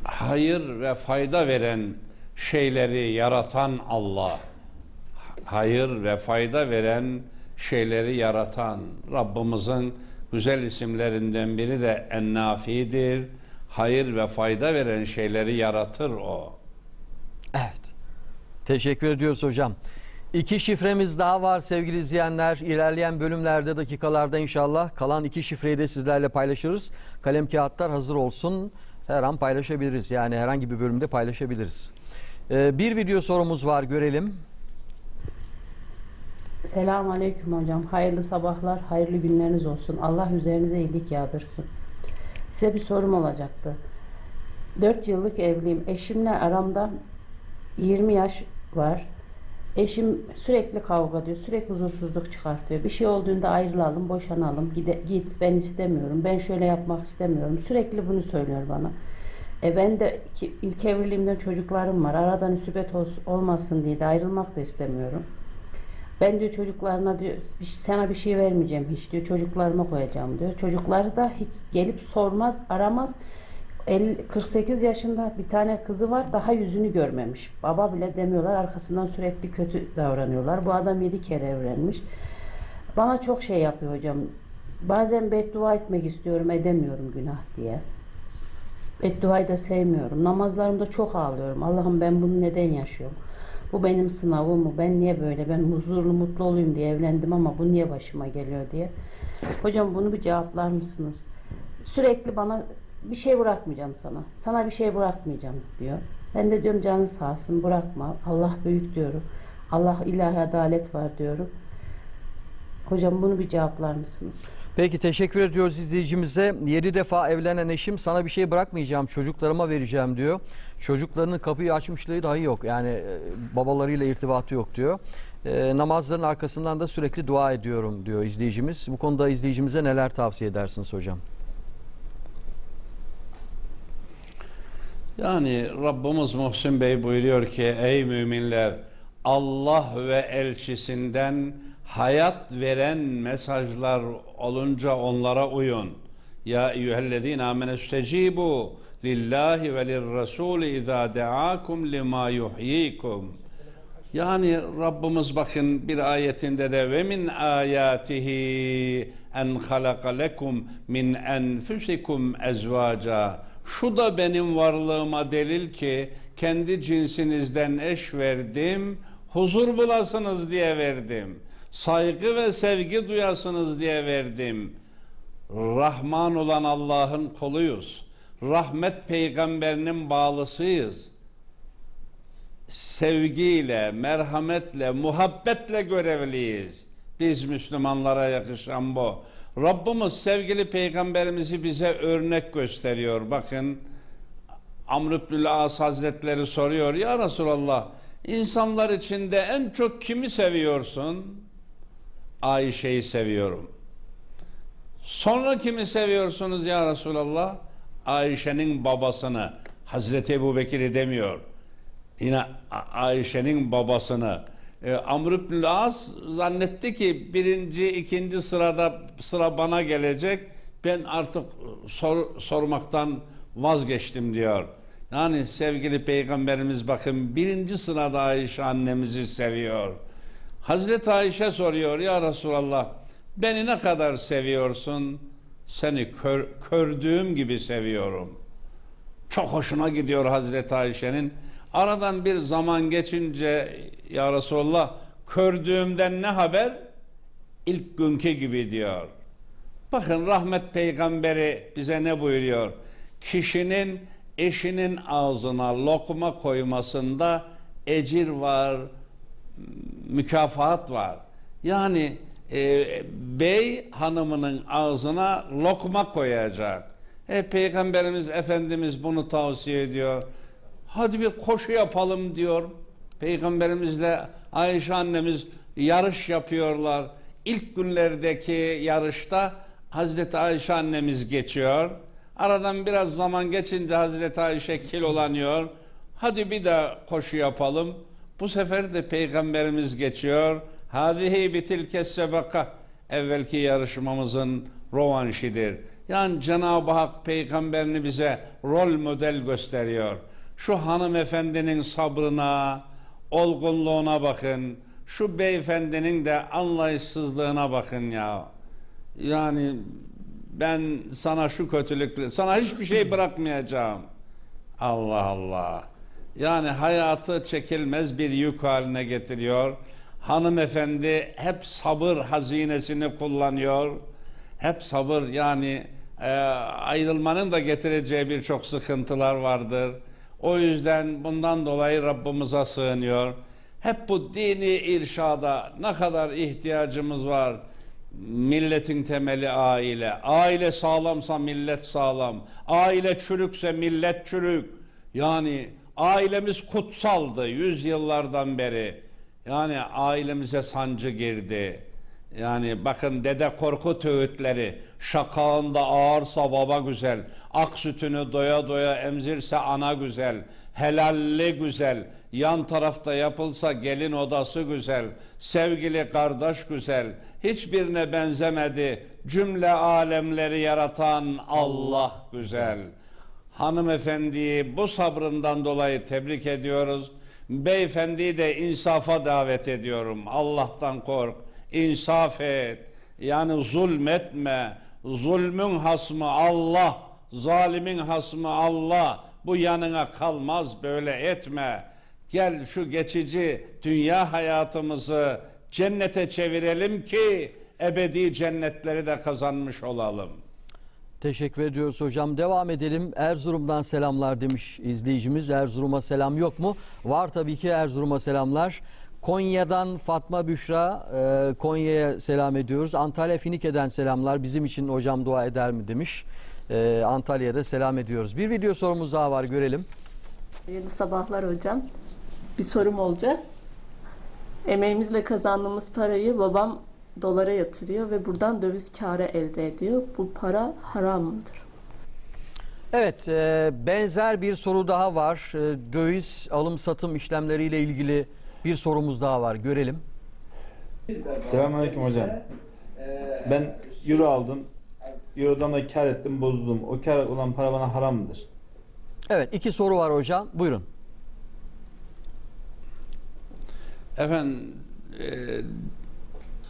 Hayır ve fayda veren şeyleri yaratan Allah. Hayır ve fayda veren şeyleri yaratan Rabbimizin güzel isimlerinden biri de En-Nafi'dir. Hayır ve fayda veren şeyleri yaratır o. Evet. Teşekkür ediyoruz hocam. İki şifremiz daha var sevgili izleyenler. İlerleyen bölümlerde, dakikalarda inşallah kalan iki şifreyi de sizlerle paylaşırız. Kalem kağıtlar hazır olsun. Her an paylaşabiliriz. Yani herhangi bir bölümde paylaşabiliriz. Ee, bir video sorumuz var görelim. Selamun Aleyküm hocam. Hayırlı sabahlar, hayırlı günleriniz olsun. Allah üzerinize iyilik yağdırsın. Size bir sorum olacaktı. 4 yıllık evliyim. Eşimle aramda 20 yaş var. Eşim sürekli kavga diyor, sürekli huzursuzluk çıkartıyor. Bir şey olduğunda ayrılalım, boşanalım, gide, git ben istemiyorum, ben şöyle yapmak istemiyorum. Sürekli bunu söylüyor bana. E ben de ki, ilk evliliğimden çocuklarım var. Arada nüsibet ol- olmasın diye de ayrılmak da istemiyorum. Ben diyor çocuklarına diyor bir, sana bir şey vermeyeceğim hiç diyor çocuklarıma koyacağım diyor. Çocukları da hiç gelip sormaz aramaz. 50, 48 yaşında bir tane kızı var daha yüzünü görmemiş. Baba bile demiyorlar arkasından sürekli kötü davranıyorlar. Bu adam 7 kere evlenmiş. Bana çok şey yapıyor hocam. Bazen beddua etmek istiyorum edemiyorum günah diye. Bedduayı da sevmiyorum. Namazlarımda çok ağlıyorum. Allah'ım ben bunu neden yaşıyorum? Bu benim sınavım mı? Ben niye böyle? Ben huzurlu, mutlu olayım diye evlendim ama bu niye başıma geliyor diye. Hocam bunu bir cevaplar mısınız? Sürekli bana bir şey bırakmayacağım sana. Sana bir şey bırakmayacağım diyor. Ben de diyorum canın sağ olsun bırakma. Allah büyük diyorum. Allah ilahi adalet var diyorum. Hocam bunu bir cevaplar mısınız? Peki teşekkür ediyoruz izleyicimize. 7 defa evlenen eşim sana bir şey bırakmayacağım çocuklarıma vereceğim diyor. Çocuklarının kapıyı açmışlığı dahi yok. Yani e, babalarıyla irtibatı yok diyor. E, namazların arkasından da sürekli dua ediyorum diyor izleyicimiz. Bu konuda izleyicimize neler tavsiye edersiniz hocam? Yani Rabbimiz Muhsin Bey buyuruyor ki ey müminler Allah ve elçisinden hayat veren mesajlar olunca onlara uyun. Ya eyyühellezine amenestecibu lillahi ve lirrasul izâ deâkum lima yuhyikum. Yani Rabbimiz bakın bir ayetinde de ve min ayatihi en halaka lekum min enfusikum ezvaca. Şu da benim varlığıma delil ki kendi cinsinizden eş verdim, huzur bulasınız diye verdim. Saygı ve sevgi duyasınız diye verdim. Rahman olan Allah'ın koluyuz. rahmet peygamberinin bağlısıyız. Sevgiyle, merhametle, muhabbetle görevliyiz. Biz Müslümanlara yakışan bu. Rabbimiz sevgili peygamberimizi bize örnek gösteriyor. Bakın Amr ibnül As Hazretleri soruyor. Ya Resulallah insanlar içinde en çok kimi seviyorsun? Ayşe'yi seviyorum. Sonra kimi seviyorsunuz ya Resulallah? Ayşe'nin babasını. Hazreti Ebu Bekir'i demiyor. Yine Ayşe'nin babasını. E, Amr ibn As zannetti ki birinci, ikinci sırada sıra bana gelecek. Ben artık sor- sormaktan vazgeçtim diyor. Yani sevgili peygamberimiz bakın birinci sırada Ayşe annemizi seviyor. Hazreti Ayşe soruyor ya Resulallah beni ne kadar seviyorsun? Seni kör, kördüğüm gibi seviyorum. Çok hoşuna gidiyor Hazreti Ayşe'nin. Aradan bir zaman geçince ya Resulallah kördüğümden ne haber? İlk günkü gibi diyor. Bakın rahmet peygamberi bize ne buyuruyor? Kişinin eşinin ağzına lokma koymasında ecir var, mükafat var. Yani e, bey hanımının ağzına lokma koyacak. E, Peygamberimiz Efendimiz bunu tavsiye ediyor. Hadi bir koşu yapalım diyor. Peygamberimizle Ayşe annemiz yarış yapıyorlar. İlk günlerdeki yarışta Hazreti Ayşe annemiz geçiyor. Aradan biraz zaman geçince Hazreti Ayşe kilolanıyor. Hadi bir daha koşu yapalım. Bu sefer de peygamberimiz geçiyor. Hadihi bitilke sebeka. Evvelki yarışmamızın rovanşidir. Yani Cenab-ı Hak peygamberini bize rol model gösteriyor. Şu hanımefendinin sabrına, olgunluğuna bakın. Şu beyefendinin de anlayışsızlığına bakın ya. Yani ben sana şu kötülükle, sana hiçbir şey bırakmayacağım. Allah Allah. Yani hayatı çekilmez bir yük haline getiriyor. Hanımefendi hep sabır hazinesini kullanıyor. Hep sabır yani e, ayrılmanın da getireceği birçok sıkıntılar vardır. O yüzden bundan dolayı Rabbimize sığınıyor. Hep bu dini irşada ne kadar ihtiyacımız var. Milletin temeli aile. Aile sağlamsa millet sağlam. Aile çürükse millet çürük. Yani ailemiz kutsaldı yüzyıllardan beri. Yani ailemize sancı girdi. Yani bakın Dede Korkut öğütleri. Şakağında ağırsa baba güzel. Ak sütünü doya doya emzirse ana güzel. Helalli güzel. Yan tarafta yapılsa gelin odası güzel. Sevgili kardeş güzel. Hiçbirine benzemedi. Cümle alemleri yaratan Allah güzel. Hanımefendiyi bu sabrından dolayı tebrik ediyoruz. Beyefendiyi de insafa davet ediyorum. Allah'tan kork, insaf et. Yani zulmetme. Zulmün hasmı Allah, zalimin hasmı Allah. Bu yanına kalmaz böyle etme. Gel şu geçici dünya hayatımızı cennete çevirelim ki ebedi cennetleri de kazanmış olalım. Teşekkür ediyoruz hocam. Devam edelim. Erzurum'dan selamlar demiş izleyicimiz. Erzurum'a selam yok mu? Var tabii ki Erzurum'a selamlar. Konya'dan Fatma Büşra, e, Konya'ya selam ediyoruz. Antalya Finike'den selamlar. Bizim için hocam dua eder mi demiş. E, Antalya'da selam ediyoruz. Bir video sorumuz daha var görelim. Hayırlı sabahlar hocam. Bir sorum olacak. Emeğimizle kazandığımız parayı babam dolara yatırıyor ve buradan döviz karı elde ediyor. Bu para haram mıdır? Evet, e, benzer bir soru daha var. E, döviz alım satım işlemleriyle ilgili bir sorumuz daha var. Görelim. Selamünaleyküm hocam. Ben euro aldım. Euro'dan da kar ettim, bozdum. O kar olan para bana haram mıdır? Evet, iki soru var hocam. Buyurun. Efendim e,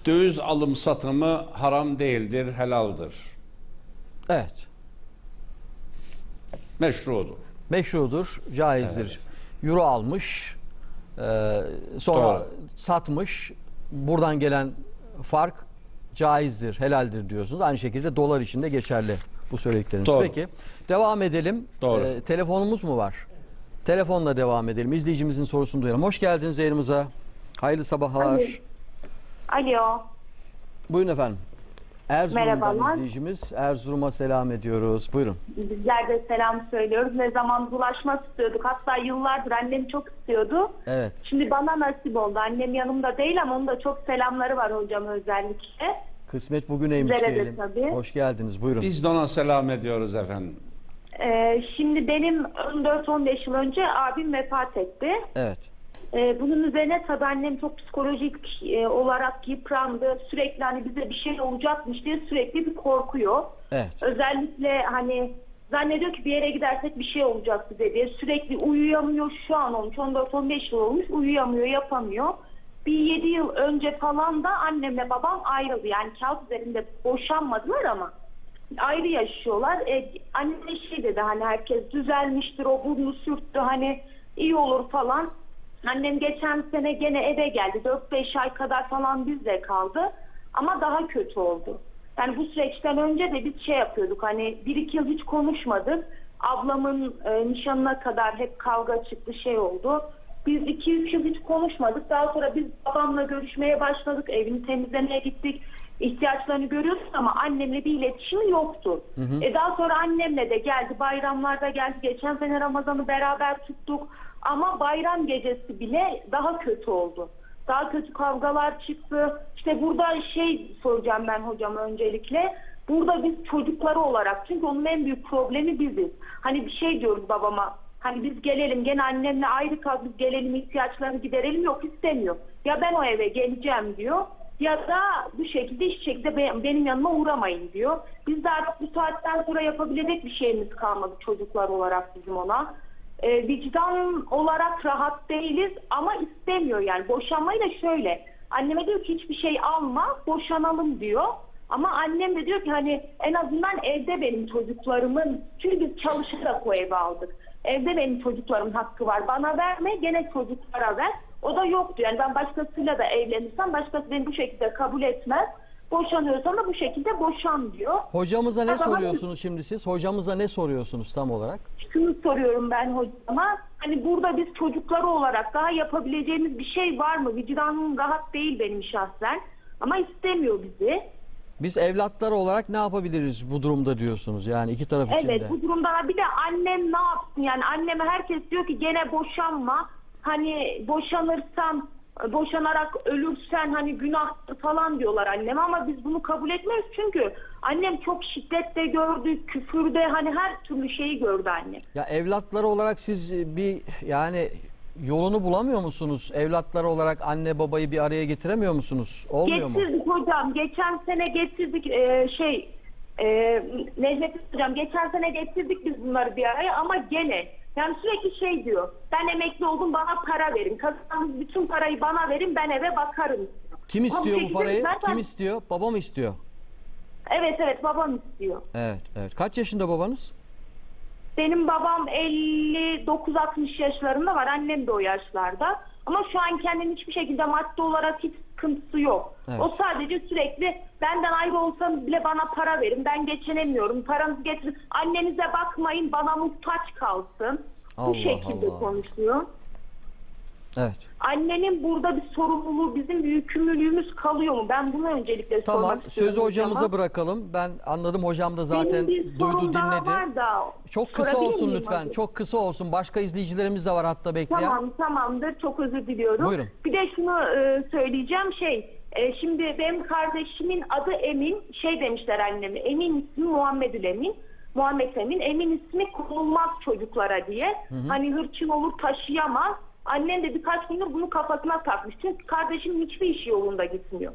döviz alım satımı haram değildir, helaldir. Evet. Meşrudur. Meşrudur, caizdir. Euro almış, e, sonra Doğru. satmış. Buradan gelen fark caizdir, helaldir diyorsunuz. Aynı şekilde dolar için de geçerli bu söyledikleriniz. Doğru. Peki devam edelim. Doğru. Ee, telefonumuz mu var? Telefonla devam edelim. İzleyicimizin sorusunu duyalım. Hoş geldiniz yayınımıza. Hayırlı sabahlar. Alo. Alo. Buyurun efendim. Erzurum'dan Merhabalar. izleyicimiz. Erzurum'a selam ediyoruz. Buyurun. Bizler de selam söylüyoruz. Ne zaman ulaşmak istiyorduk. Hatta yıllardır annem çok istiyordu. Evet. Şimdi bana nasip oldu. Annem yanımda değil ama onun da çok selamları var hocam özellikle. Kısmet bugüneymiş Sizlere de diyelim. tabii. Hoş geldiniz. Buyurun. Biz de ona selam ediyoruz efendim. Ee, şimdi benim 14-15 yıl önce abim vefat etti. Evet. Ee, bunun üzerine tabii annem çok psikolojik e, olarak yıprandı. Sürekli hani bize bir şey olacakmış diye sürekli bir korkuyor. Evet. Özellikle hani zannediyor ki bir yere gidersek bir şey olacak bize diye. Sürekli uyuyamıyor şu an olmuş. 14-15 yıl olmuş. Uyuyamıyor, yapamıyor. Bir 7 yıl önce falan da annemle babam ayrıldı. Yani kağıt üzerinde boşanmadılar ama ayrı yaşıyorlar. E, anne şey dedi hani herkes düzelmiştir o burnu sürttü hani iyi olur falan. Annem geçen sene gene eve geldi. 4-5 ay kadar falan bizde kaldı. Ama daha kötü oldu. Yani bu süreçten önce de biz şey yapıyorduk hani bir iki yıl hiç konuşmadık. Ablamın e, nişanına kadar hep kavga çıktı şey oldu. Biz iki üç yıl hiç konuşmadık. Daha sonra biz babamla görüşmeye başladık. Evini temizlemeye gittik. İhtiyaçlarını görüyoruz ama annemle bir iletişimi yoktu. Hı hı. E daha sonra annemle de geldi. Bayramlarda geldi. Geçen sene Ramazan'ı beraber tuttuk. Ama bayram gecesi bile daha kötü oldu. Daha kötü kavgalar çıktı. İşte burada şey soracağım ben hocam öncelikle. Burada biz çocukları olarak çünkü onun en büyük problemi biziz. Hani bir şey diyoruz babama. Hani biz gelelim gene annemle ayrı kal biz gelelim ihtiyaçlarını giderelim yok istemiyor. Ya ben o eve geleceğim diyor ya da bu şekilde hiçbir şekilde be- benim yanıma uğramayın diyor. Biz de artık bu saatten sonra yapabilecek bir şeyimiz kalmadı çocuklar olarak bizim ona. E, vicdan olarak rahat değiliz ama istemiyor yani boşanmayı da şöyle. Anneme diyor ki hiçbir şey alma boşanalım diyor. Ama annem de diyor ki hani en azından evde benim çocuklarımın çünkü biz çalışarak o evi aldık. Evde benim çocuklarımın hakkı var. Bana verme gene çocuklara ver. O da yoktu. Yani ben başkasıyla da evlenirsem başkası beni bu şekilde kabul etmez. Boşanıyorsam da bu şekilde boşan diyor. Hocamıza ne O zaman soruyorsunuz şimdi siz? Hocamıza ne soruyorsunuz tam olarak? Şunu soruyorum ben hocama. Hani burada biz çocukları olarak daha yapabileceğimiz bir şey var mı? Vicdanım rahat değil benim şahsen. Ama istemiyor bizi. Biz evlatlar olarak ne yapabiliriz bu durumda diyorsunuz? Yani iki taraf için Evet de. bu durumda bir de annem ne yapsın yani anneme herkes diyor ki gene boşanma hani boşanırsam boşanarak ölürsen hani günah falan diyorlar anneme ama biz bunu kabul etmeyiz çünkü annem çok şiddette gördü küfürde hani her türlü şeyi gördü annem. Ya evlatlar olarak siz bir yani yolunu bulamıyor musunuz? Evlatlar olarak anne babayı bir araya getiremiyor musunuz? Olmuyor mu? Getirdik hocam. Geçen sene getirdik e, şey e, Necmettin hocam geçen sene getirdik biz bunları bir araya ama gene yani sürekli şey diyor. Ben emekli oldum bana para verin. Kazandığınız bütün parayı bana verin ben eve bakarım. Kim istiyor bu parayı? zaten- Kim istiyor? Baba mı istiyor? Evet evet babam istiyor. Evet, evet. Kaç yaşında babanız? Benim babam 59-60 yaşlarında var. Annem de o yaşlarda. Ama şu an kendinin hiçbir şekilde maddi olarak hiç sıkıntısı yok. Evet. O sadece sürekli benden ayrı olsanız bile bana para verin. Ben geçinemiyorum. Paranızı getirin. Annenize bakmayın bana muhtaç kalsın. Allah Bu şekilde Allah. konuşuyor. Evet. Annenin burada bir sorumluluğu, bizim yükümlülüğümüz kalıyor mu? Ben bunu öncelikle Tamam. sormak istiyorum. Sözü hocamıza hocama. bırakalım. Ben anladım hocam da zaten duydu dinledi. var da Çok kısa olsun lütfen. hocam? Çok kısa olsun. Başka izleyicilerimiz de var hatta bekleyen. Tamam tamamdır çok özür diliyorum. Buyurun. Bir de şunu e, söyleyeceğim şey e, şimdi benim kardeşimin adı Emin şey demişler anneme Emin ismi Muhammedül Emin. Muhammed Emin Emin ismi konulmaz çocuklara diye. Hı hı. Hani hırçın olur taşıyamaz. Annem de birkaç gündür bunu kafasına takmış. Çünkü kardeşimin hiçbir işi yolunda gitmiyor.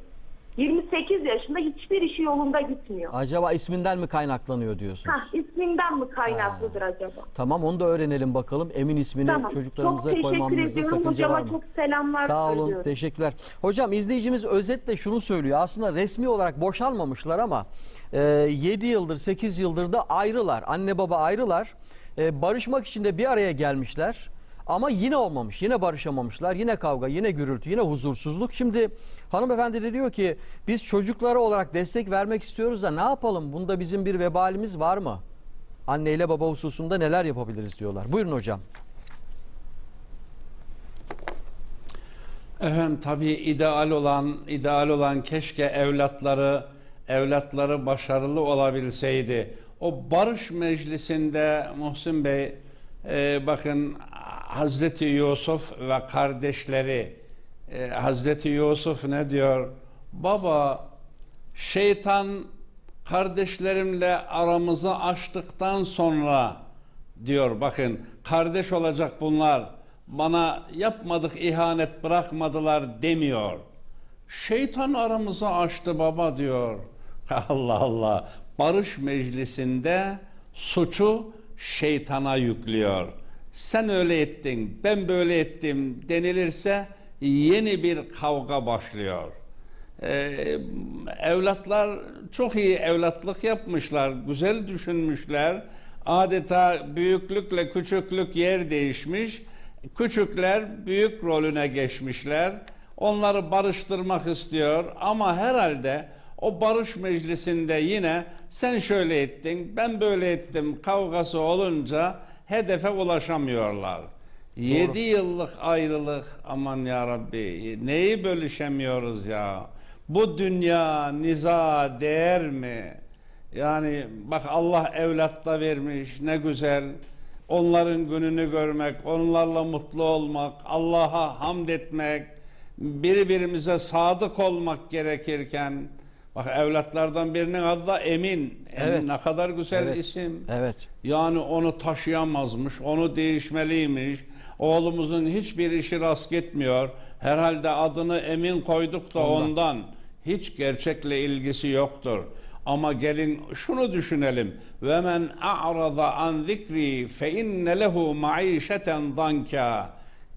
28 yaşında hiçbir işi yolunda gitmiyor. Acaba isminden mi kaynaklanıyor diyorsunuz? Hah, isminden mi kaynaklıdır acaba? Tamam onu da öğrenelim bakalım. Emin ismini Tamam. çocuklarımıza koymamızda sakınca var mı? çok selamlar Sağ olun, söylüyorum. teşekkürler. Hocam izleyicimiz özetle şunu söylüyor. Aslında resmi olarak boşanmamışlar ama e, 7 yıldır, 8 yıldır da ayrılar. Anne baba ayrılar. E, barışmak için de bir araya gelmişler. Ama yine olmamış. Yine barışamamışlar. Yine kavga, yine gürültü, yine huzursuzluk. Şimdi hanımefendi de diyor ki biz çocuklara olarak destek vermek istiyoruz da ne yapalım? Bunda bizim bir vebalimiz var mı? Anne ile baba hususunda neler yapabiliriz diyorlar. Buyurun hocam. Efendim tabii ideal olan ideal olan keşke evlatları evlatları başarılı olabilseydi. O barış meclisinde Muhsin Bey e, bakın Hazreti Yusuf ve kardeşleri e, Hazreti Yusuf ne diyor? Baba şeytan kardeşlerimle aramızı açtıktan sonra diyor bakın kardeş olacak bunlar bana yapmadık ihanet bırakmadılar demiyor. Şeytan aramızı açtı baba diyor. <laughs> Allah Allah. Barış meclisinde suçu şeytana yüklüyor. Sen öyle ettin, ben böyle ettim denilirse yeni bir kavga başlıyor. Ee, evlatlar çok iyi evlatlık yapmışlar, güzel düşünmüşler. Adeta büyüklükle küçüklük yer değişmiş. Küçükler büyük rolüne geçmişler. Onları barıştırmak istiyor ama herhalde o barış meclisinde yine sen şöyle ettin, ben böyle ettim kavgası olunca hedefe ulaşamıyorlar. Yedi yıllık ayrılık aman ya Rabbi neyi bölüşemiyoruz ya? Bu dünya niza değer mi? Yani bak Allah evlat da vermiş ne güzel. Onların gününü görmek, onlarla mutlu olmak, Allah'a hamd etmek, birbirimize sadık olmak gerekirken bak evlatlardan birinin adı da Emin. Emin Evet. ne kadar güzel Evet. isim. Evet. Yani onu taşıyamazmış, onu değişmeliymiş. Oğlumuzun hiçbir işi rast gitmiyor. Herhalde adını Emin koyduk da Ondan. ondan. Hiç gerçekle ilgisi yoktur. Ama gelin şunu düşünelim. Ve men a'rada an zikri fe inne lehu maişeten danka.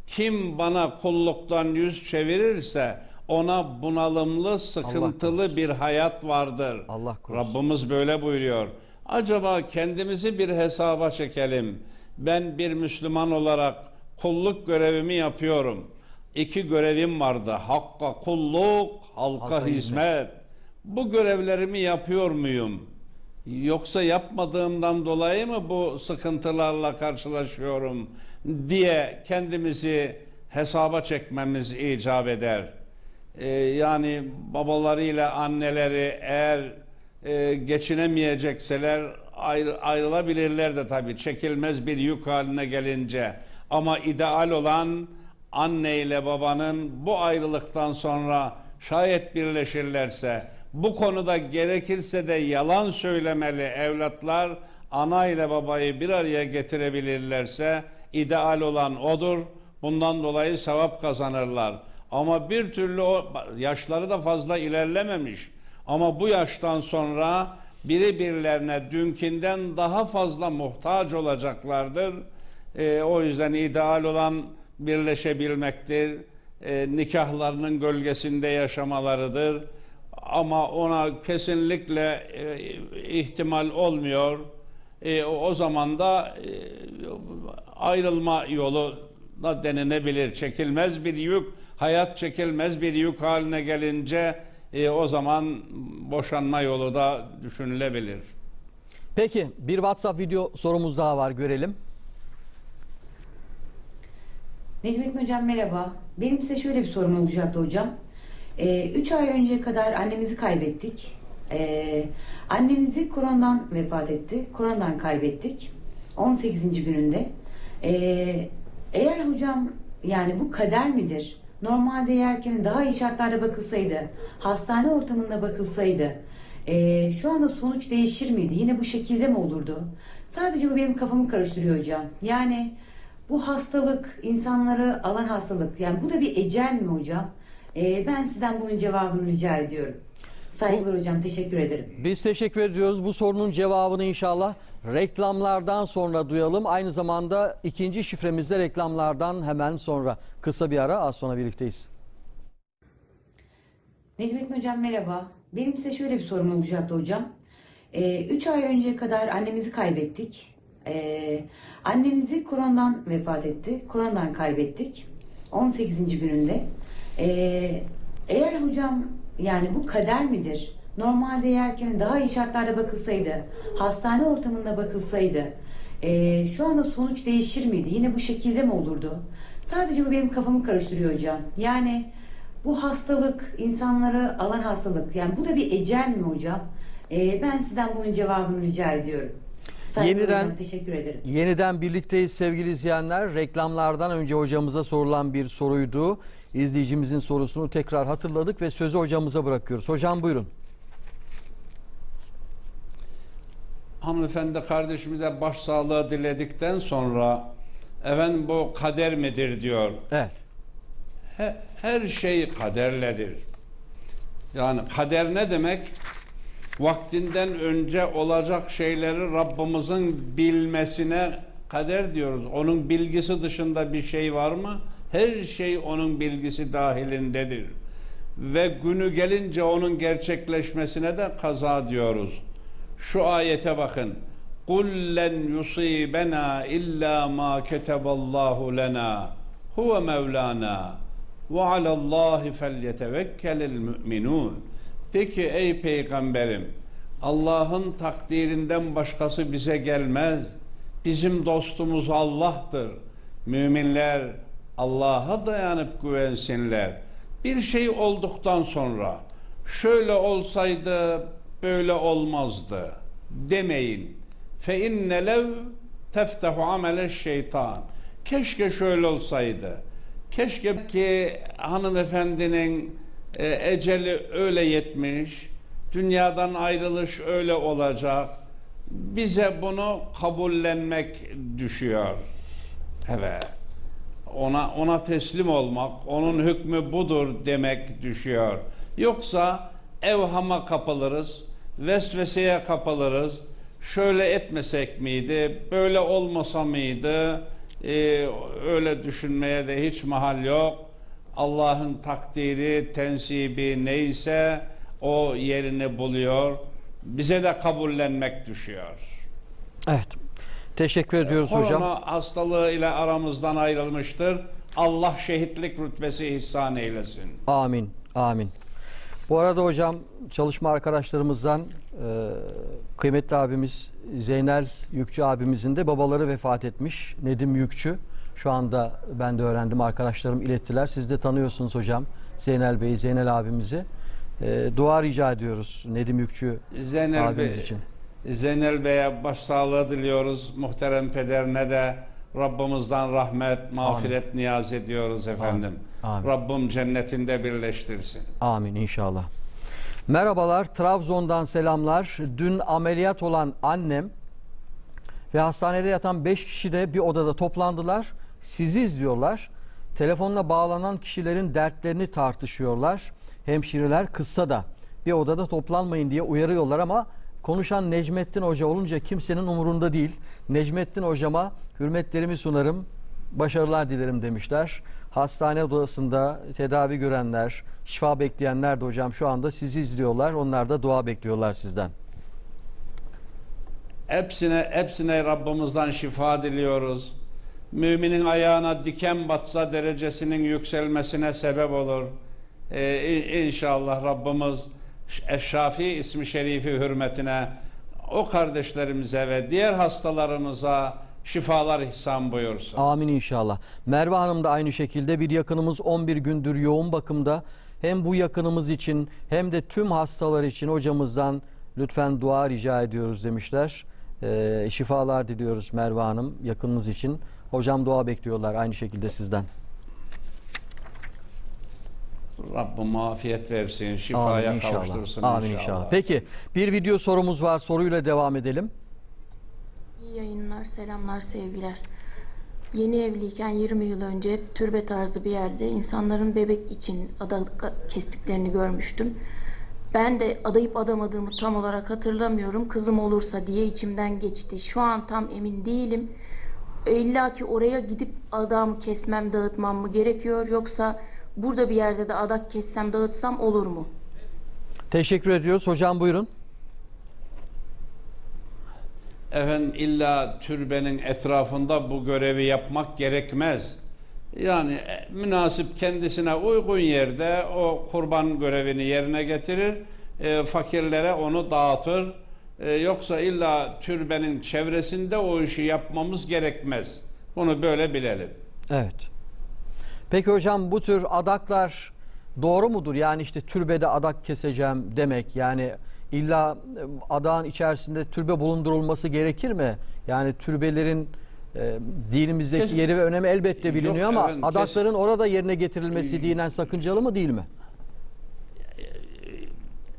Kim bana kulluktan yüz çevirirse ona bunalımlı, sıkıntılı bir hayat vardır. Allah korusun. Rabbimiz böyle buyuruyor. Acaba kendimizi bir hesaba çekelim. Ben bir Müslüman olarak kulluk görevimi yapıyorum. İki görevim vardı. Hakka kulluk, halka, Halka hizmet. Bu görevlerimi yapıyor muyum? Yoksa yapmadığımdan dolayı mı bu sıkıntılarla karşılaşıyorum diye kendimizi hesaba çekmemiz icap eder. Ee, yani babalarıyla anneleri eğer e, geçinemeyecekseler ayrı, ayrılabilirler de tabii çekilmez bir yük haline gelince. Ama ideal olan anne ile babanın bu ayrılıktan sonra şayet birleşirlerse bu konuda gerekirse de yalan söylemeli evlatlar ana ile babayı bir araya getirebilirlerse ideal olan odur. Bundan dolayı sevap kazanırlar. Ama bir türlü o yaşları da fazla ilerlememiş. Ama bu yaştan sonra biri birilerine dünkinden daha fazla muhtaç olacaklardır. Ee, o yüzden ideal olan birleşebilmektir. Ee, nikahlarının gölgesinde yaşamalarıdır. Ama ona kesinlikle e, ihtimal olmuyor. E, o zaman da e, ayrılma yolu da denilebilir. Çekilmez bir yük, hayat çekilmez bir yük haline gelince e, o zaman boşanma yolu da düşünülebilir. Peki bir WhatsApp video sorumuz daha var görelim. Necmettin Hocam merhaba. Benim size şöyle bir sorum olacaktı hocam. 3 ay önceye kadar annemizi kaybettik. Ee, annemizi koronadan vefat etti. Koronadan kaybettik. 18. gününde. Ee, eğer hocam yani bu kader midir? Normalde yerken daha iyi şartlarda bakılsaydı, hastane ortamında bakılsaydı, ee, şu anda sonuç değişir miydi? Yine bu şekilde mi olurdu? Sadece bu benim kafamı karıştırıyor hocam. Yani bu hastalık, insanları alan hastalık, yani bu da bir ecel mi hocam? Ee, ben sizden bunun cevabını rica ediyorum. Saygılar hocam, teşekkür ederim. Biz teşekkür ediyoruz. Bu sorunun cevabını inşallah reklamlardan sonra duyalım. Aynı zamanda ikinci şifremizde reklamlardan hemen sonra. Kısa bir ara az sonra birlikteyiz. Necmettin hocam merhaba. Benim size şöyle bir sorum olacaktı hocam. 3 ay önceye kadar annemizi kaybettik. Ee, annemizi koronadan vefat etti. Koronadan kaybettik. 18. gününde. Ee, eğer hocam yani bu kader midir? Normalde yerken daha iyi şartlarda bakılsaydı, hastane ortamında bakılsaydı, ee, şu anda sonuç değişir miydi? Yine bu şekilde mi olurdu? Sadece bu benim kafamı karıştırıyor hocam. Yani bu hastalık, insanları alan hastalık, yani bu da bir ecel mi hocam? Ee, ben sizden bunun cevabını rica ediyorum. Yeniden- hocam, teşekkür ederim. Yeniden birlikteyiz sevgili izleyenler. Reklamlardan önce hocamıza sorulan bir soruydu. İzleyicimizin sorusunu tekrar hatırladık ve sözü hocamıza bırakıyoruz. Hocam buyurun. Hanımefendi kardeşimize başsağlığı diledikten sonra efendim bu kader midir diyor. Evet. He- her şey kaderledir. Yani kader ne demek? Vaktinden önce olacak şeyleri Rabbimizin bilmesine kader diyoruz. Onun bilgisi dışında bir şey var mı? Her şey onun bilgisi dahilindedir. Ve günü gelince onun gerçekleşmesine de kaza diyoruz. Şu ayete bakın. قُلْ لَنْ يُصِيبَنَا إِلَّا مَا كَتَبَ اللّٰهُ لَنَا هُوَ مَوْلَانَا وَعَلَى اللّٰهِ فَلْيَتَوَكَّلِ الْمُؤْمِنُونَ De ki ey peygamberim Allah'ın takdirinden başkası bize gelmez. Bizim dostumuz Allah'tır. Müminler Allah'a dayanıp güvensinler. Bir şey olduktan sonra şöyle olsaydı böyle olmazdı demeyin. Fe inne lev teftehu amele şeytan. Keşke şöyle olsaydı. Keşke ki hanımefendinin e, eceli öyle yetmiş, dünyadan ayrılış öyle olacak. Bize bunu kabullenmek düşüyor. Evet. Ona ona teslim olmak, onun hükmü budur demek düşüyor. Yoksa evhama kapılırız, vesveseye kapılırız. Şöyle etmesek miydi, böyle olmasa mıydı? Ee, öyle düşünmeye de hiç mahal yok. Allah'ın takdiri, tensibi neyse o yerini buluyor. Bize de kabullenmek düşüyor. Evet. Teşekkür ediyoruz Korona hocam. hastalığı ile aramızdan ayrılmıştır. Allah şehitlik rütbesi ihsan eylesin. Amin. Amin. Bu arada hocam çalışma arkadaşlarımızdan e, kıymetli abimiz Zeynel Yükçü abimizin de babaları vefat etmiş. Nedim Yükçü. Şu anda ben de öğrendim arkadaşlarım ilettiler. Siz de tanıyorsunuz hocam Zeynel Bey'i, Zeynel abimizi. E, dua rica ediyoruz Nedim Yükçü Zeynel, abimiz Bey, için. Zeynel Bey'e başsağlığı diliyoruz. Muhterem pederine de Rabbimizden rahmet, mağfiret niyaz ediyoruz efendim. Amin. Rabbim cennetinde birleştirsin. Amin inşallah. Merhabalar, Trabzon'dan selamlar. Dün ameliyat olan annem ve hastanede yatan 5 kişi de bir odada toplandılar. Sizi izliyorlar. Telefonla bağlanan kişilerin dertlerini tartışıyorlar. Hemşireler kızsa da bir odada toplanmayın diye uyarıyorlar ama konuşan Necmettin Hoca olunca kimsenin umurunda değil. Necmettin Hocama hürmetlerimi sunarım, başarılar dilerim demişler. Hastane odasında tedavi görenler, şifa bekleyenler de hocam şu anda sizi izliyorlar. Onlar da dua bekliyorlar sizden. Hepsine hepsine Rabbimizden şifa diliyoruz. Müminin ayağına diken batsa derecesinin yükselmesine sebep olur. Ee, in- inşallah Rabbimiz Eşşafi ismi şerifi hürmetine o kardeşlerimize ve diğer hastalarımıza şifalar ihsan buyursun. Amin inşallah. Merve Hanım da aynı şekilde bir yakınımız 11 gündür yoğun bakımda. Hem bu yakınımız için hem de tüm hastalar için hocamızdan lütfen dua rica ediyoruz demişler. Ee, şifalar diliyoruz Merve Hanım yakınımız için. Hocam dua bekliyorlar aynı şekilde sizden. Rabbim afiyet versin, şifaya Amin inşallah. kavuştursun Amin inşallah. inşallah. Peki bir video sorumuz var. Soruyla devam edelim. İyi yayınlar, selamlar, sevgiler. Yeni evliyken 20 yıl önce türbe tarzı bir yerde insanların bebek için ada kestiklerini görmüştüm. Ben de adayıp adamadığımı tam olarak hatırlamıyorum. Kızım olursa diye içimden geçti. Şu an tam emin değilim. İlla ki oraya gidip adamı kesmem, dağıtmam mı gerekiyor yoksa burada bir yerde de adak kessem, dağıtsam olur mu? Teşekkür ediyoruz. Hocam buyurun. efendim illa türbenin etrafında bu görevi yapmak gerekmez. Yani e, münasip kendisine uygun yerde o kurban görevini yerine getirir, e, fakirlere onu dağıtır. E, yoksa illa türbenin çevresinde o işi yapmamız gerekmez. Bunu böyle bilelim. Evet. Peki hocam bu tür adaklar doğru mudur? Yani işte türbede adak keseceğim demek yani illa e, adağın içerisinde türbe bulundurulması gerekir mi? Yani türbelerin e, dinimizdeki Kes- yeri ve önemi elbette biliniyor Yok ama efendim, adakların orada yerine getirilmesi dinen sakıncalı mı değil mi?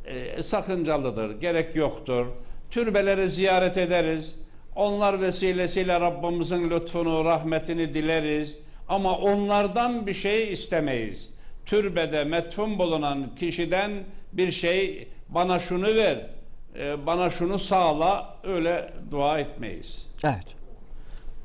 e, sakıncalıdır, gerek yoktur. Türbeleri ziyaret ederiz. Onlar vesilesiyle Rabbimizin lütfunu, rahmetini dileriz. Ama onlardan bir şey istemeyiz. Türbede metfun bulunan kişiden bir şey bana şunu ver, e, bana şunu sağla öyle dua etmeyiz. Evet.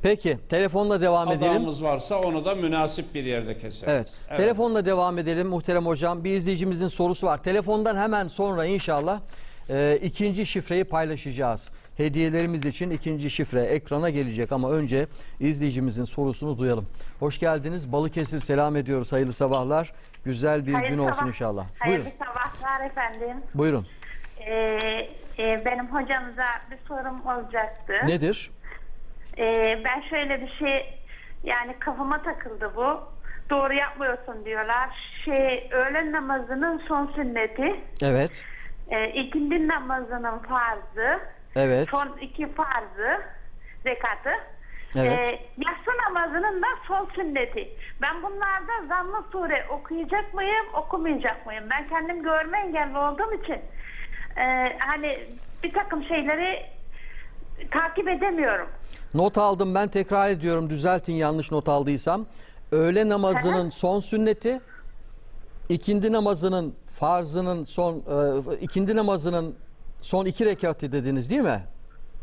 Peki telefonla devam edelim. Adamımız varsa onu da münasip bir yerde keseriz. Evet. Telefonla devam edelim muhterem hocam. Bir izleyicimizin sorusu var. Telefondan hemen sonra inşallah e, ikinci şifreyi paylaşacağız. Hediyelerimiz için ikinci şifre ekrana gelecek ama önce izleyicimizin sorusunu duyalım. Hoş geldiniz. Balıkesir selam ediyoruz. Hayırlı sabahlar. Güzel bir Hayırlı gün olsun sabah- inşallah. Hayırlı Buyurun. sabahlar efendim. Buyurun. Ee, e, benim hocamıza bir sorum olacaktı. Nedir? Ee, ben şöyle bir şey yani kafama takıldı bu. Doğru yapmıyorsun diyorlar. Şey öğlen namazının son sünneti, Evet. e, ikindi namazının farzı, Evet. son iki farzı, rekatı. Evet. Ee, yatsı namazının da son sünneti. Ben bunlarda zamm-ı sure okuyacak mıyım, okumayacak mıyım? Ben kendim görme engelli olduğum için e, hani bir takım şeyleri takip edemiyorum. Not aldım ben tekrar ediyorum düzeltin yanlış not aldıysam. Öğle namazının son sünneti, ikindi namazının farzının son e, ikindi namazının son iki rekatı dediniz değil mi?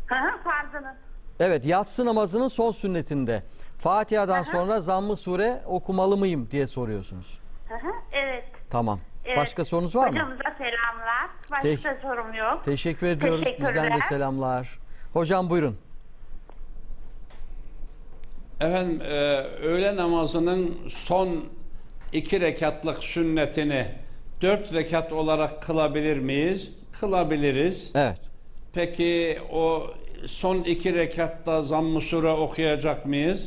Hı hı, farzının. Evet yatsı namazının son sünnetinde. Fatiha'dan sonra zamm-ı sure okumalı mıyım diye soruyorsunuz. Hı hı, evet. Tamam. evet. Başka sorunuz var mı? Hocamıza selamlar. Başka Te- sorum yok. Teşekkür ediyoruz. Bizden de selamlar. Hocam buyurun. Efendim e, öğle namazının son iki rekatlık sünnetini dört rekat olarak kılabilir miyiz? Kılabiliriz. Evet. Peki o son iki rekatta zamm-ı sure okuyacak mıyız?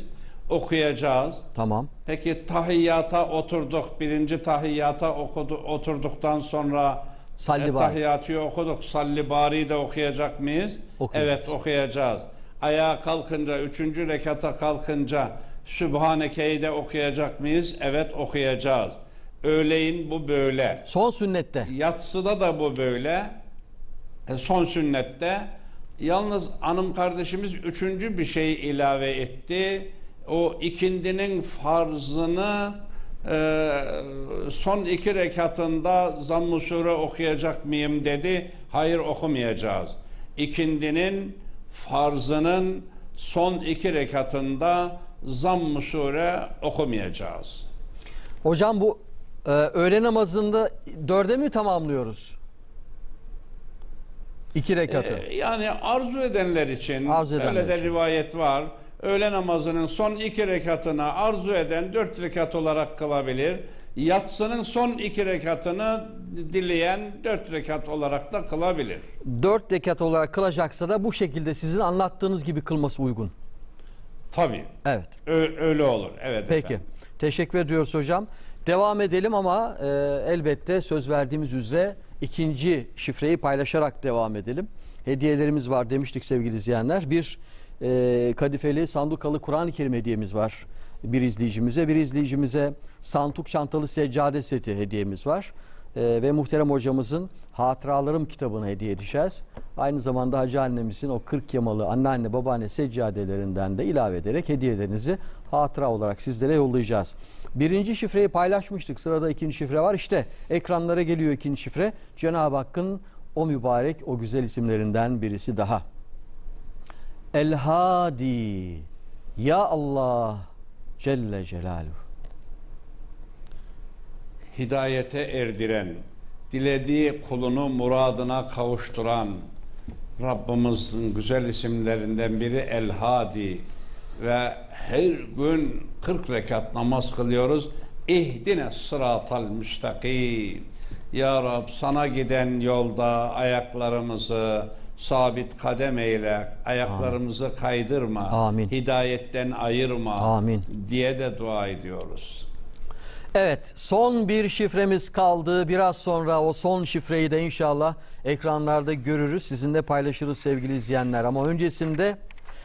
Okuyacağız. Tamam. Peki tahiyyata oturduk. Birinci tahiyyata okudu, oturduktan sonra Salli e, bari. tahiyyatı okuduk. Salli bari'yi de okuyacak mıyız? Okuyacağız. Evet okuyacağız. Ayağa kalkınca, üçüncü rekata kalkınca Sübhaneke'yi de okuyacak mıyız? Evet okuyacağız. Öğleyin bu böyle. Son sünnette. Yatsıda da bu böyle. E, son sünnette. Yalnız hanım kardeşimiz üçüncü bir şey ilave etti. O ikindinin farzını e, son iki rekatında zamm-ı sure okuyacak mıyım dedi. Hayır okumayacağız. İkindinin farzının son iki rekatında zamm-ı sure okumayacağız. Hocam bu e, öğle namazında dörde mi tamamlıyoruz? İki rekatı. Ee, yani arzu edenler için Arzu edenler öyle de için. rivayet var. Öğle namazının son iki rekatına arzu eden dört rekat olarak kılabilir. Yatsının son iki rekatını dileyen dört rekat olarak da kılabilir. Dört rekat olarak kılacaksa da bu şekilde sizin anlattığınız gibi kılması uygun. Tabii. Evet. Ö- öyle olur. Evet Peki. efendim. Teşekkür ediyoruz hocam. Devam edelim ama e, elbette söz verdiğimiz üzere ikinci şifreyi paylaşarak devam edelim. Hediyelerimiz var demiştik sevgili izleyenler. Bir e, kadifeli sandukalı Kur'an-ı Kerim hediyemiz var bir izleyicimize. Bir izleyicimize santuk çantalı seccade seti hediyemiz var. E, ve muhterem hocamızın Hatıralarım kitabını hediye edeceğiz. Aynı zamanda Hacı annemizin o 40 yamalı anneanne babaanne seccadelerinden de ilave ederek hediyelerinizi hatıra olarak sizlere yollayacağız. Birinci şifreyi paylaşmıştık. Sırada ikinci şifre var. İşte ekranlara geliyor ikinci şifre. Cenab-ı Hakk'ın o mübarek, o güzel isimlerinden birisi daha. El Hadi. Ya Allah Celle Celaluhu. Hidayete erdiren, dilediği kulunu muradına kavuşturan, Rabbimizin güzel isimlerinden biri El Hadi ve her gün 40 rekat namaz kılıyoruz. İhdine sıratal müstakim. Ya Rab sana giden yolda ayaklarımızı sabit kadem eyle, ayaklarımızı kaydırma, Amin. hidayetten ayırma Amin. diye de dua ediyoruz. Evet son bir şifremiz kaldı. Biraz sonra o son şifreyi de inşallah ekranlarda görürüz. Sizinle paylaşırız sevgili izleyenler. Ama öncesinde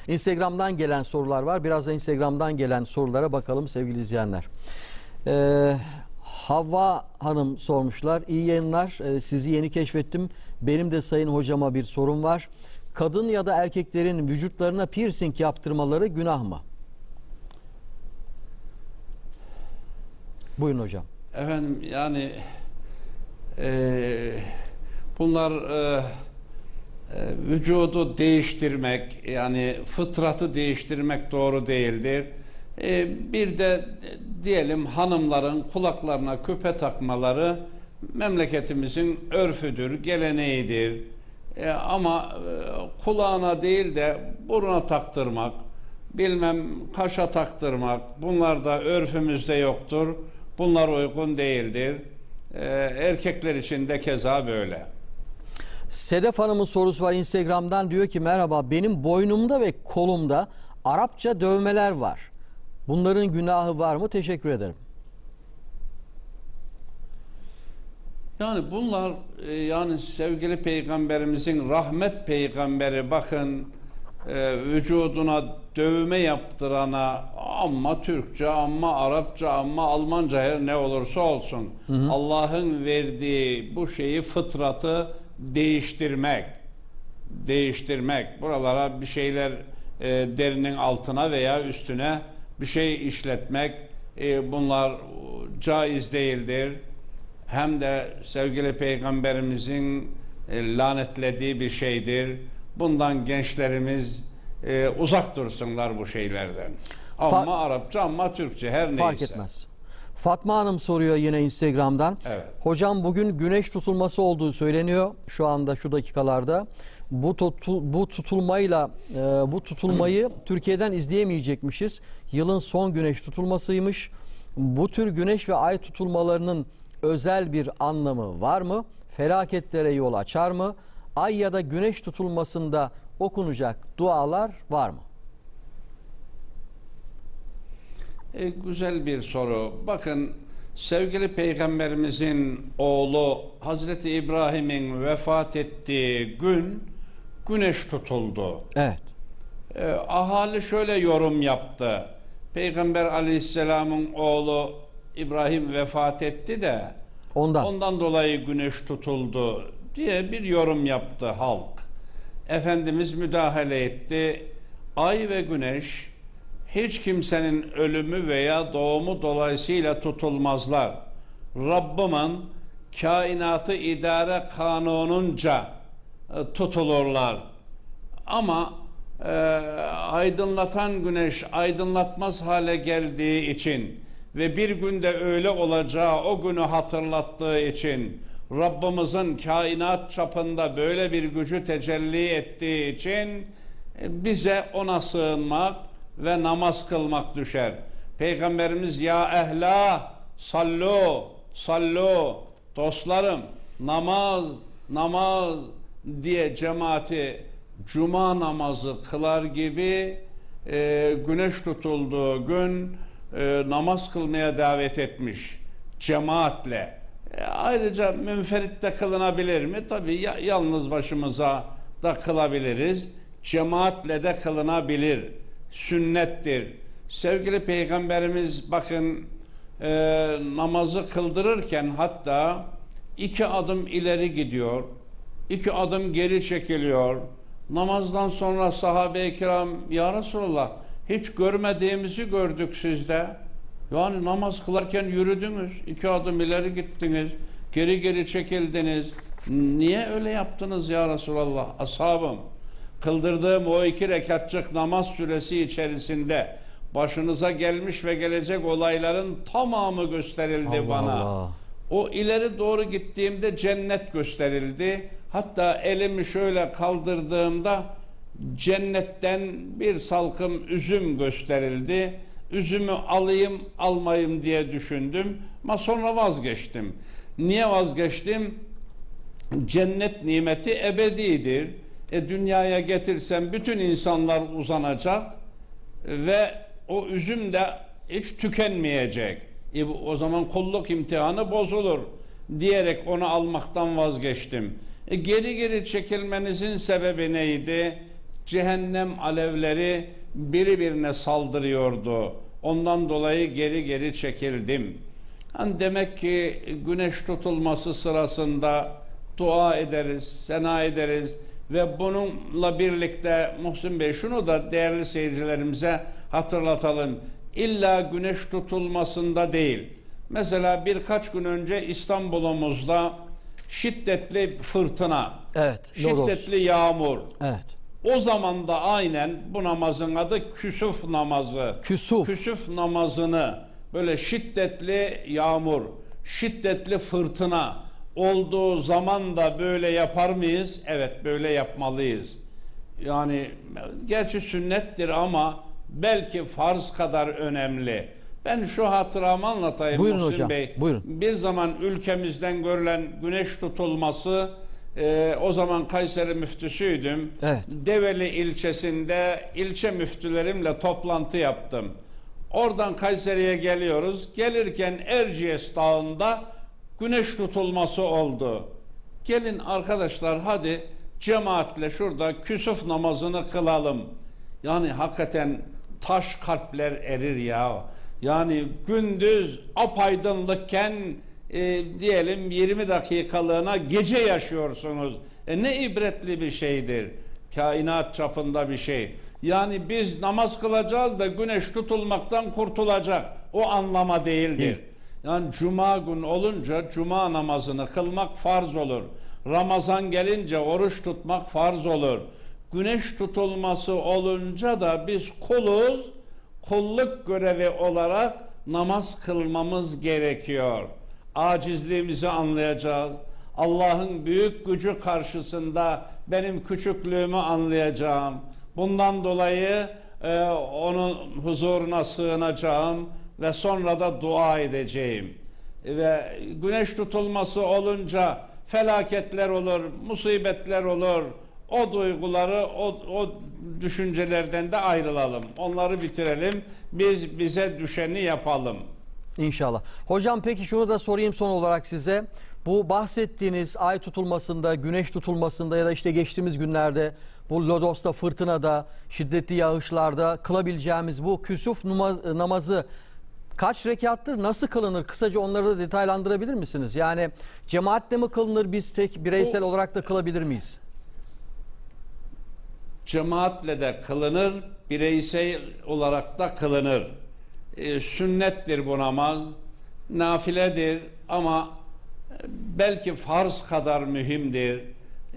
Instagram'dan gelen sorular var. Biraz da Instagram'dan gelen sorulara bakalım sevgili izleyenler. Ee, Havva Hanım sormuşlar. İyi yayınlar. Ee, sizi yeni keşfettim. Benim de sayın hocama bir sorum var. Kadın ya da erkeklerin vücutlarına piercing yaptırmaları günah mı? Buyurun hocam. Efendim yani eee, bunlar eee, e, vücudu değiştirmek yani fıtratı değiştirmek doğru değildir. Eee, bir de diyelim hanımların kulaklarına küpe takmaları memleketimizin örfüdür, geleneğidir. E, ama e, kulağına değil de buruna taktırmak, bilmem kaşa taktırmak bunlar da örfümüzde yoktur. Bunlar uygun değildir. E, erkekler için de keza böyle. Sedef Hanım'ın sorusu var Instagram'dan diyor ki merhaba benim boynumda ve kolumda Arapça dövmeler var. Bunların günahı var mı? Teşekkür ederim. Yani bunlar e, yani sevgili peygamberimizin rahmet peygamberi bakın e, vücuduna dövme yaptırana amma Türkçe amma Arapça amma Almanca her ne olursa olsun Hı hı. Allah'ın verdiği bu şeyi fıtratı değiştirmek değiştirmek buralara bir şeyler e, derinin altına veya üstüne bir şey işletmek e, bunlar caiz değildir hem de sevgili peygamberimizin e, lanetlediği bir şeydir. Bundan gençlerimiz e, uzak dursunlar bu şeylerden. Ama Fa- Arapça ama Türkçe her neyse. Fark etmez. Fatma Hanım soruyor yine Instagram'dan. Evet. Hocam bugün güneş tutulması olduğu söyleniyor şu anda şu dakikalarda. Bu tutu, bu tutulmayla e, bu tutulmayı <clears throat> Türkiye'den izleyemeyecekmişiz. Yılın son güneş tutulmasıymış. Bu tür güneş ve ay tutulmalarının özel bir anlamı var mı? Felaketlere yol açar mı? Ay ya da güneş tutulmasında okunacak dualar var mı? E, güzel bir soru. Bakın sevgili peygamberimizin oğlu Hazreti İbrahim'in vefat ettiği gün güneş tutuldu. Evet. E, ahali şöyle yorum yaptı. Peygamber aleyhisselamın oğlu İbrahim vefat etti de ondan, ondan dolayı güneş tutuldu diye bir yorum yaptı halk. Efendimiz müdahale etti. Ay ve güneş hiç kimsenin ölümü veya doğumu dolayısıyla tutulmazlar. Rabbimin kainatı idare kanununca e, tutulurlar. Ama e, aydınlatan güneş aydınlatmaz hale geldiği için ve bir günde öyle olacağı o günü hatırlattığı için Rabbimizin kainat çapında böyle bir gücü tecelli ettiği için e, bize ona sığınmak ve namaz kılmak düşer. Peygamberimiz ya ehla sallu sallu dostlarım namaz namaz diye cemaati cuma namazı kılar gibi e, güneş tutulduğu gün e, namaz kılmaya davet etmiş cemaatle. E, ayrıca münferit kılınabilir mi? Tabii ya, yalnız başımıza da kılabiliriz. Cemaatle de kılınabilir. Sünnettir. Sevgili Peygamberimiz bakın e, namazı kıldırırken hatta iki adım ileri gidiyor, iki adım geri çekiliyor. Namazdan sonra sahabe-i kiram ya Resulallah hiç görmediğimizi gördük sizde. Yani namaz kılarken yürüdünüz, iki adım ileri gittiniz, geri geri çekildiniz. Niye öyle yaptınız ya Resulallah? Ashabım, kıldırdığım o iki rekatçık namaz süresi içerisinde başınıza gelmiş ve gelecek olayların tamamı gösterildi Allah bana. Allah. O ileri doğru gittiğimde cennet gösterildi. Hatta elimi şöyle kaldırdığımda cennetten bir salkım üzüm gösterildi. Üzümü alayım almayayım diye düşündüm ama sonra vazgeçtim. Niye vazgeçtim? Cennet nimeti ebedidir. E dünyaya getirsem bütün insanlar uzanacak ve o üzüm de hiç tükenmeyecek. E o zaman kulluk imtihanı bozulur diyerek onu almaktan vazgeçtim. E geri geri çekilmenizin sebebi neydi? Cehennem alevleri birbirine saldırıyordu. Ondan dolayı geri geri çekildim. Hani demek ki güneş tutulması sırasında dua ederiz, sena ederiz ve bununla birlikte Muhsin Bey şunu da değerli seyircilerimize hatırlatalım. İlla güneş tutulmasında değil. Mesela birkaç gün önce İstanbul'umuzda şiddetli fırtına, Evet. şiddetli yağmur. Evet. O zaman da aynen bu namazın adı küsuf namazı. Küsuf. Küsuf namazını böyle şiddetli yağmur, şiddetli fırtına olduğu zaman da böyle yapar mıyız? Evet böyle yapmalıyız. Yani gerçi sünnettir ama belki farz kadar önemli. Ben şu hatıramı anlatayım Buyurun Muhsin hocam, Bey. buyurun. Bir zaman ülkemizden görülen güneş tutulması e, o zaman Kayseri müftüsüydüm. Evet. Develi ilçesinde ilçe müftülerimle toplantı yaptım. Oradan Kayseri'ye geliyoruz. Gelirken Erciyes Dağı'nda güneş tutulması oldu. Gelin arkadaşlar hadi cemaatle şurada küsuf namazını kılalım. Yani hakikaten taş kalpler erir ya. Yani gündüz apaydınlıkken e, diyelim 20 dakikalığına gece yaşıyorsunuz. E ne ibretli bir şeydir. Kainat çapında bir şey. Yani biz namaz kılacağız da güneş tutulmaktan kurtulacak. O anlama değildir. Değil. Yani cuma gün olunca cuma namazını kılmak farz olur. Ramazan gelince oruç tutmak farz olur. Güneş tutulması olunca da biz kuluz, kulluk görevi olarak namaz kılmamız gerekiyor. Acizliğimizi anlayacağız. Allah'ın büyük gücü karşısında benim küçüklüğümü anlayacağım. Bundan dolayı e, onun huzuruna sığınacağım ve sonra da dua edeceğim. Ve güneş tutulması olunca felaketler olur, musibetler olur. O duyguları, o, o düşüncelerden de ayrılalım. Onları bitirelim. Biz bize düşeni yapalım. İnşallah. Hocam peki şunu da sorayım son olarak size. Bu bahsettiğiniz ay tutulmasında, güneş tutulmasında ya da işte geçtiğimiz günlerde bu Lodos'ta, fırtınada, şiddetli yağışlarda kılabileceğimiz bu küsuf namazı kaç rekattır, nasıl kılınır? Kısaca onları da detaylandırabilir misiniz? Yani cemaatle mi kılınır, biz tek bireysel olarak da kılabilir miyiz? cemaatle de kılınır, bireysel olarak da kılınır. E, sünnettir bu namaz, nafiledir ama e, belki farz kadar mühimdir.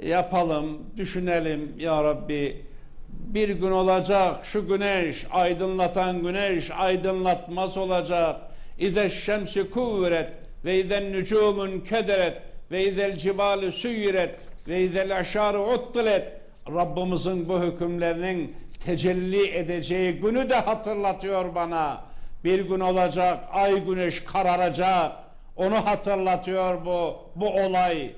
Yapalım, düşünelim ya Rabbi. Bir gün olacak şu güneş, aydınlatan güneş aydınlatmaz olacak. İze şemsi kuvvet ve izen nücumun kederet ve izel cibalu süyiret ve izel aşarı uttilet. Rabbimizin bu hükümlerinin tecelli edeceği günü de hatırlatıyor bana. Bir gün olacak, ay güneş kararacak. Onu hatırlatıyor bu bu olay.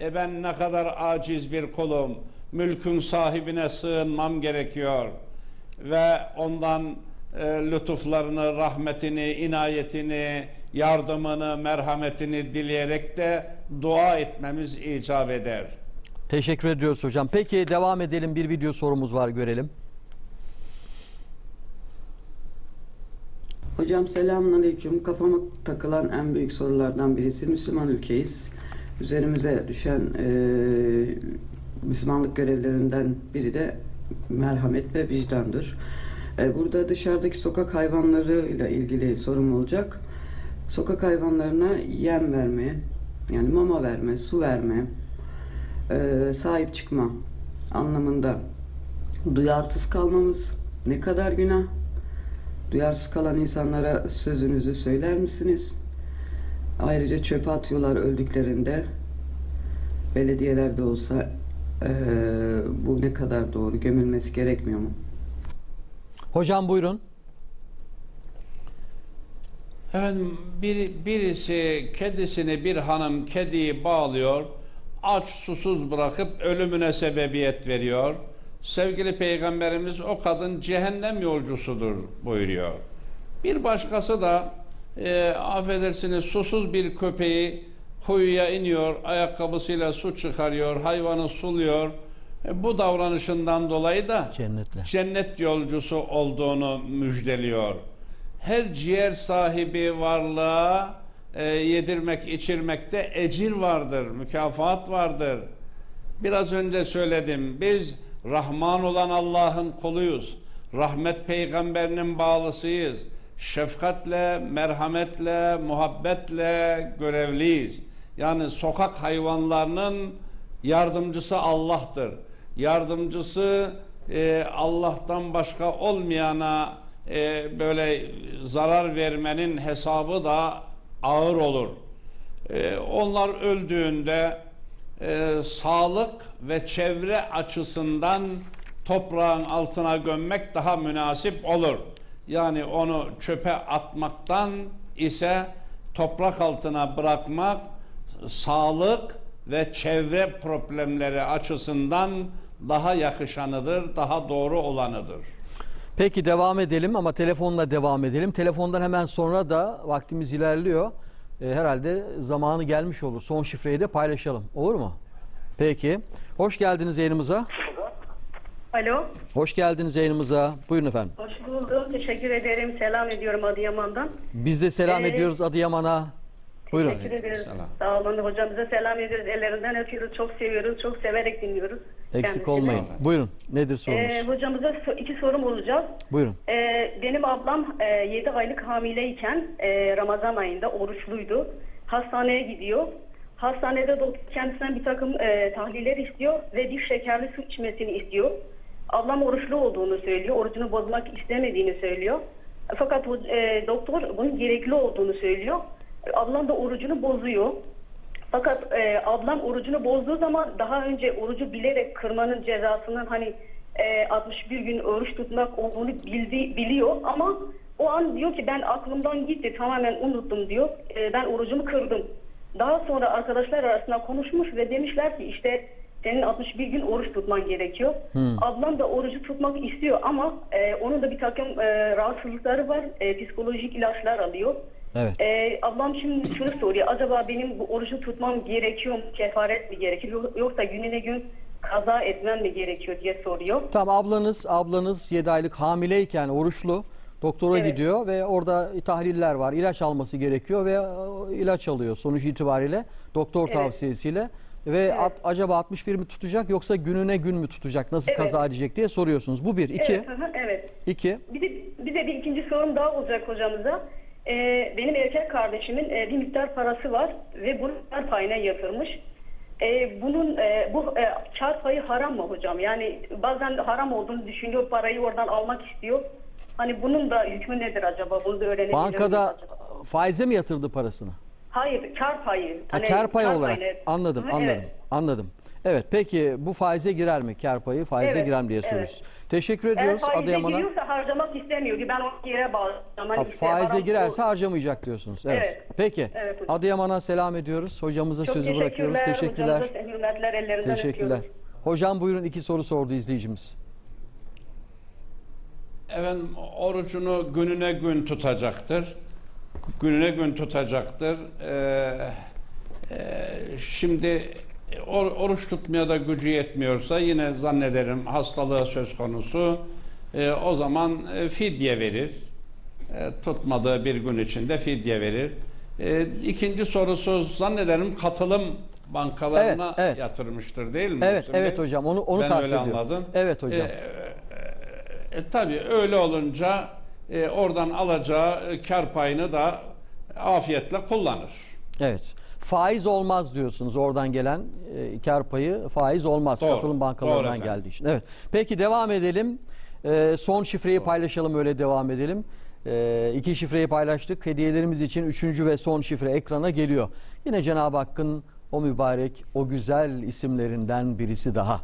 E ben ne kadar aciz bir kulum. Mülkün sahibine sığınmam gerekiyor. Ve ondan e, lütuflarını, rahmetini, inayetini, yardımını, merhametini dileyerek de dua etmemiz icap eder. Teşekkür ediyoruz hocam. Peki devam edelim. Bir video sorumuz var görelim. Hocam selamünaleyküm. Kafama takılan en büyük sorulardan birisi Müslüman ülkeyiz. Üzerimize düşen e, Müslümanlık görevlerinden biri de merhamet ve vicdandır. E, burada dışarıdaki sokak hayvanlarıyla ilgili sorum olacak. Sokak hayvanlarına yem verme, yani mama verme, su verme, e, sahip çıkma anlamında duyarsız kalmamız ne kadar günah? Duyarsız kalan insanlara sözünüzü söyler misiniz? Ayrıca çöpe atıyorlar öldüklerinde. Belediyelerde olsa eee, bu ne kadar doğru? Gömülmesi gerekmiyor mu? Hocam buyurun. Efendim bir, birisi kedisini bir hanım kediyi bağlıyor, aç susuz bırakıp ölümüne sebebiyet veriyor. Sevgili Peygamberimiz o kadın cehennem yolcusudur buyuruyor. Bir başkası da e, affedersiniz susuz bir köpeği kuyuya iniyor, ayakkabısıyla su çıkarıyor, hayvanı suluyor. E, bu davranışından dolayı da Cennetle. cennet yolcusu olduğunu müjdeliyor. Her ciğer sahibi varlığa e, yedirmek, içirmekte ecir vardır, mükafat vardır. Biraz önce söyledim. Biz Rahman olan Allah'ın kuluyuz. Rahmet peygamberinin bağlısıyız. Şefkatle, merhametle, muhabbetle görevliyiz. Yani sokak hayvanlarının yardımcısı Allah'tır. Yardımcısı e, Allah'tan başka olmayana e, böyle zarar vermenin hesabı da ağır olur. E, onlar öldüğünde e, sağlık ve çevre açısından toprağın altına gömmek daha münasip olur. Yani onu çöpe atmaktan ise toprak altına bırakmak sağlık ve çevre problemleri açısından daha yakışanıdır, daha doğru olanıdır. Peki devam edelim ama telefonla devam edelim. Telefondan hemen sonra da vaktimiz ilerliyor. E, herhalde zamanı gelmiş olur. Son şifreyi de paylaşalım. Olur mu? Peki. Hoş geldiniz yayınımıza. Alo, Hoş geldiniz yayınımıza. Buyurun efendim. hoş buldum. Teşekkür ederim. Selam ediyorum Adıyaman'dan. Biz de selam Ee, ediyoruz Adıyaman'a. Buyurun. Teşekkür ederiz. Sağ olun. Hocamıza selam ediyoruz. Ellerinden öpüyoruz. Çok seviyoruz. Çok severek dinliyoruz. Eksik kendisini. olmayın. Buyurun. Nedir sorunuz? Ee, hocamıza iki sorum olacak. Buyurun. Ee, benim ablam 7 aylık hamileyken e, Ramazan ayında oruçluydu. Hastaneye gidiyor. Hastanede doktor kendisinden bir takım e, tahliller istiyor ve diş şekerli su içmesini istiyor. Ablam oruçlu olduğunu söylüyor. Orucunu bozmak istemediğini söylüyor. Fakat e, doktor bunun gerekli olduğunu söylüyor. Ablam da orucunu bozuyor. Fakat e, ablam orucunu bozduğu zaman daha önce orucu bilerek kırmanın cezasının hani e, 61 gün oruç tutmak olduğunu bildi, biliyor ama o an diyor ki ben aklımdan gitti tamamen unuttum diyor. E, ben orucumu kırdım. Daha sonra arkadaşlar arasında konuşmuş ve demişler ki işte senin 61 gün oruç tutman gerekiyor. Hmm. Ablam da orucu tutmak istiyor ama e, onun da bir takım e, rahatsızlıkları var. E, psikolojik ilaçlar alıyor. Evet. Ee, ablam şimdi şunu soruyor. Acaba benim bu orucu tutmam gerekiyor mu? Kefaret mi gerekiyor? Yoksa gününe gün kaza etmem mi gerekiyor diye soruyor. Tamam ablanız ablanız 7 aylık hamileyken oruçlu doktora Evet. gidiyor ve orada tahliller var. ilaç alması gerekiyor ve e, ilaç alıyor sonuç itibariyle doktor Evet. tavsiyesiyle ve at- acaba 61 mi tutacak yoksa gününe gün mü tutacak? Nasıl Evet. kaza edecek diye soruyorsunuz. Bu bir. iki. Evet, hı hı, evet. iki. Bir de, bir de bir ikinci sorum daha olacak hocamıza. Ee, benim erkek kardeşimin e, bir miktar parası var ve bunu kar payına yatırmış. Ee, bunun e, bu e, kar payı haram mı hocam? Yani bazen haram olduğunu düşünüyor, parayı oradan almak istiyor. Hani bunun da hükmü nedir acaba? Bunu da öğrenebilir Bankada acaba? faize mi yatırdı parasını? Hayır, kar payı. Ha, Hani kar payı olarak. payına- Anladım, Hı, anladım. evet. Anladım. Evet, peki bu faize girer mi? Kar payı faize Evet, girer mi diye evet. soruyoruz. Teşekkür Eğer ediyoruz faize Adıyaman'a. giriyorsa harcamak istemiyor ki ben o yere bağlayacağım. Hani Ha, işte faize haram- girerse harcamayacak diyorsunuz. Evet. Evet. Peki. Evet hocam. Adıyaman'a selam ediyoruz. Hocamıza Çok sözü bırakıyoruz. Teşekkürler. Hocamıza hürmetler ellerinden Teşekkürler. öpüyoruz. Hocam buyurun iki soru sordu izleyicimiz. Efendim orucunu gününe gün tutacaktır. Gününe gün tutacaktır. Ee, e, şimdi or- oruç tutmaya da gücü yetmiyorsa yine zannederim hastalığı söz konusu. Ee, o zaman e, fidye verir. E, tutmadığı bir gün içinde fidye verir. E, ikinci sorusu zannederim katılım bankalarına Evet, evet. yatırmıştır değil mi? Evet, evet Bey? hocam. Onu onu ben öyle anladım. Evet hocam. E, tabii öyle olunca e, oradan alacağı e, kar payını da afiyetle kullanır. Evet. Faiz olmaz diyorsunuz oradan gelen e, kar payı faiz olmaz Doğru, katılım doğru bankalarından efendim. geldiği için. Evet. Peki devam edelim. E, son şifreyi paylaşalım öyle devam edelim. Ee, iki şifreyi paylaştık. Hediyelerimiz için üçüncü ve son şifre ekrana geliyor. Yine Cenab-ı Hakk'ın o mübarek, o güzel isimlerinden birisi daha.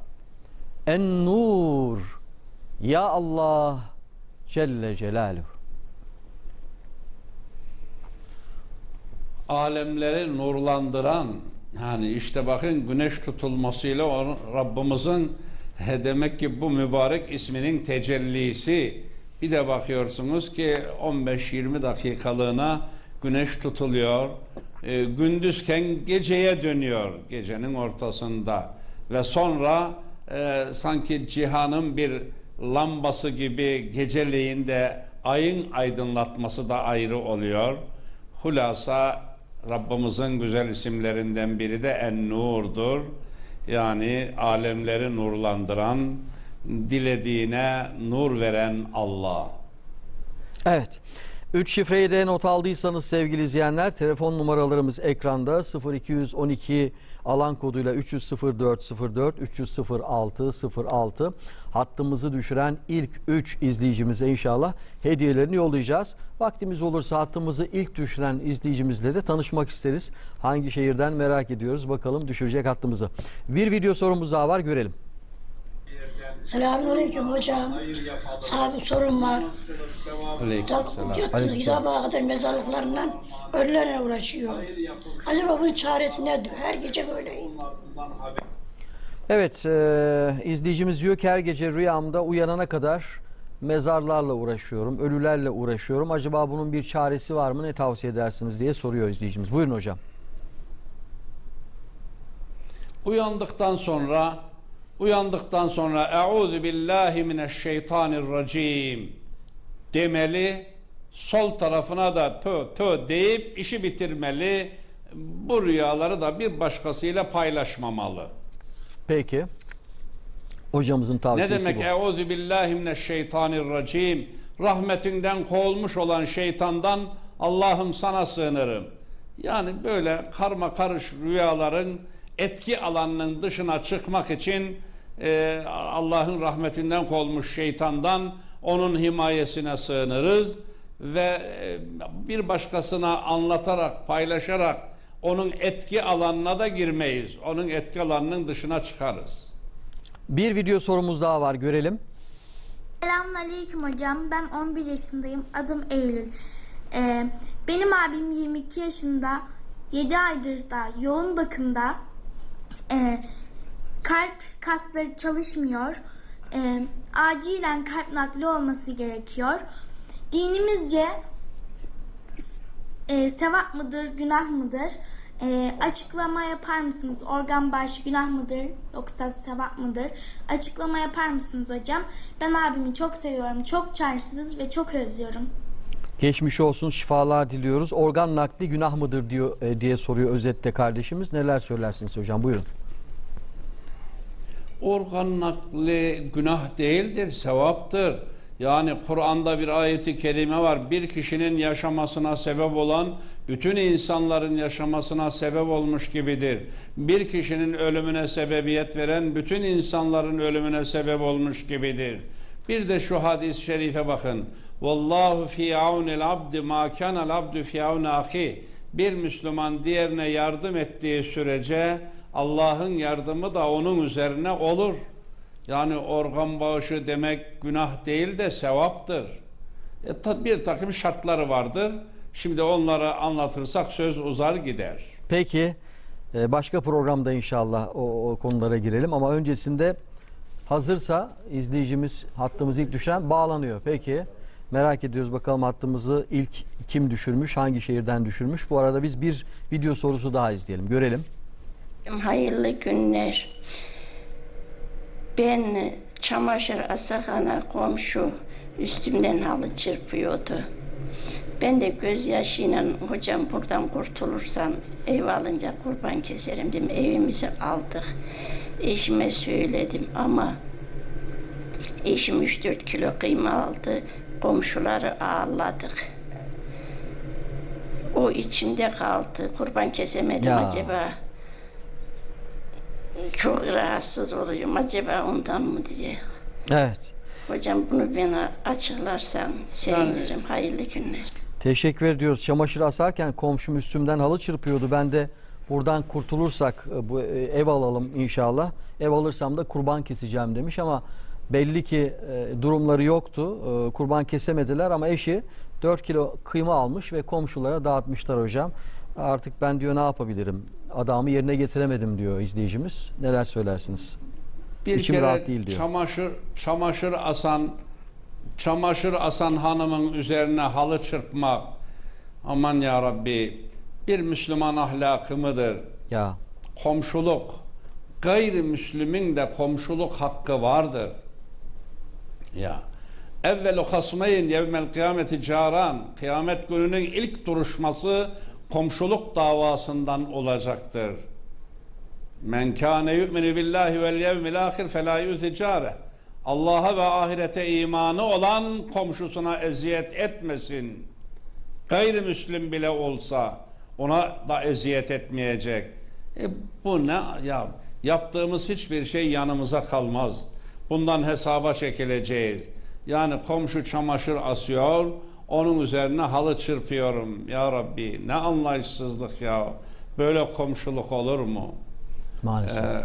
En-Nur. Ya Allah Celle Celaluhu. Alemleri nurlandıran yani işte bakın güneş tutulmasıyla Rabbimizin he demek ki bu mübarek isminin tecellisi. Bir de bakıyorsunuz ki 15-20 dakikalığına güneş tutuluyor. E, gündüzken geceye dönüyor gecenin ortasında. Ve sonra e, sanki cihanın bir lambası gibi geceleyin de ayın aydınlatması da ayrı oluyor. Hulasa Rabbimizin güzel isimlerinden biri de En-Nur'dur. Yani alemleri nurlandıran, dilediğine nur veren Allah. Evet. 3 şifreyi de not aldıysanız sevgili izleyenler telefon numaralarımız ekranda 0212 alan koduyla 30404 306 06 hattımızı düşüren ilk 3 izleyicimize inşallah hediyelerini yollayacağız. Vaktimiz olursa hattımızı ilk düşüren izleyicimizle de tanışmak isteriz. Hangi şehirden merak ediyoruz bakalım düşürecek hattımızı. Bir video sorumuz daha var görelim. Selamünaleyküm hocam. Sana bir sorum var. Aleykümselam. Yattığımız sabaha kadar mezarlıklarından ölülerle uğraşıyor. Acaba bunun çaresi nedir? Her gece böyleyim. Evet, e, izleyicimiz diyor ki her gece rüyamda uyanana kadar mezarlarla uğraşıyorum, ölülerle uğraşıyorum. Acaba bunun bir çaresi var mı? Ne tavsiye edersiniz diye soruyor izleyicimiz. Buyurun hocam. Uyandıktan sonra uyandıktan sonra Euzu billahi mineşşeytanirracim demeli. Sol tarafına da tö tö deyip işi bitirmeli. Bu rüyaları da bir başkasıyla paylaşmamalı. Peki. Hocamızın Ne tavsiyesi demek bu. Euzu billahi mineşşeytanirracim? Rahmetinden kovulmuş olan şeytandan Allah'ım sana sığınırım. Yani böyle karma karış rüyaların etki alanının dışına çıkmak için e, Allah'ın rahmetinden kovulmuş şeytandan onun himayesine sığınırız ve e, bir başkasına anlatarak, paylaşarak onun etki alanına da girmeyiz. Onun etki alanının dışına çıkarız. Bir video sorumuz daha var görelim. Selamünaleyküm hocam. Ben 11 yaşındayım. Adım Eylül. Ee, benim abim 22 yaşında. 7 aydır da yoğun bakımda. Ee, kalp kasları çalışmıyor. Ee, acilen kalp nakli olması gerekiyor. Dinimizce e, sevap mıdır, günah mıdır? E, açıklama yapar mısınız? Organ bağışı günah mıdır yoksa sevap mıdır? Açıklama yapar mısınız hocam? Ben abimi çok seviyorum, çok çaresiz ve çok özlüyorum. Geçmiş olsun, şifalar diliyoruz. Organ nakli günah mıdır diyor e, diye soruyor özette kardeşimiz. Neler söylersiniz hocam? Buyurun. Organ nakli günah değildir, sevaptır. Yani Kur'an'da bir ayeti kerime var. Bir kişinin yaşamasına sebep olan bütün insanların yaşamasına sebep olmuş gibidir. Bir kişinin ölümüne sebebiyet veren bütün insanların ölümüne sebep olmuş gibidir. Bir de şu hadis-i şerife bakın. Vallahu fi aunil abdi ma kana'l abdu fi auni ahi. Bir Müslüman diğerine yardım ettiği sürece Allah'ın yardımı da onun üzerine olur. Yani organ bağışı demek günah değil de sevaptır. E, bir takım şartları vardır. Şimdi onları anlatırsak söz uzar gider. Peki e, başka programda inşallah o, o konulara girelim ama öncesinde hazırsa izleyicimiz hattımızı ilk düşüren bağlanıyor. Peki merak ediyoruz bakalım hattımızı ilk kim düşürmüş, hangi şehirden düşürmüş. Bu arada biz bir video sorusu daha izleyelim, görelim. Hayırlı günler. Ben çamaşır asakana komşu üstümden halı çırpıyordu. Ben de gözyaşıyla hocam buradan kurtulursam ev alınca kurban keserim dedim. Evimizi aldık. Eşime söyledim ama eşim 3-4 kilo kıyma aldı. Komşuları ağladık. O içimde kaldı. Kurban kesemedim Ya. acaba. Çok rahatsız oluyorum acaba ondan mı diye. Evet. Hocam bunu bana açıklarsan sevinirim. Hayırlı günler. Teşekkür ediyoruz. Çamaşır asarken komşum üstümden halı çırpıyordu. Ben de buradan kurtulursak e, bu e, ev alalım inşallah. Ev alırsam da kurban keseceğim demiş ama belli ki e, durumları yoktu. Kurban kesemediler ama eşi 4 kilo kıyma almış ve komşulara dağıtmışlar hocam. Artık ben diyor ne yapabilirim? Adamı yerine getiremedim diyor izleyicimiz. Neler söylersiniz? Bir İçim kere rahat değil diyor. çamaşır çamaşır asan çamaşır asan hanımın üzerine halı çırpmak aman ya Rabbi bir Müslüman ahlakı mıdır? Ya Komşuluk gayrimüslimin de komşuluk hakkı vardır. Ya evvelu hasmeyn yevmel kıyameti caran kıyamet gününün ilk duruşması komşuluk davasından olacaktır. Men kâne yu'minu billahi vel yevmil ahir felâ yuzi care. Allah'a ve ahirete imanı olan komşusuna eziyet etmesin. Gayrimüslim bile olsa ona da eziyet etmeyecek. E bu ne ya? Yaptığımız hiçbir şey yanımıza kalmaz. Bundan hesaba çekileceğiz. Yani komşu çamaşır asıyor, onun üzerine halı çırpıyorum. Ya Rabbi ne anlayışsızlık ya. Böyle komşuluk olur mu? maalesef. Ee,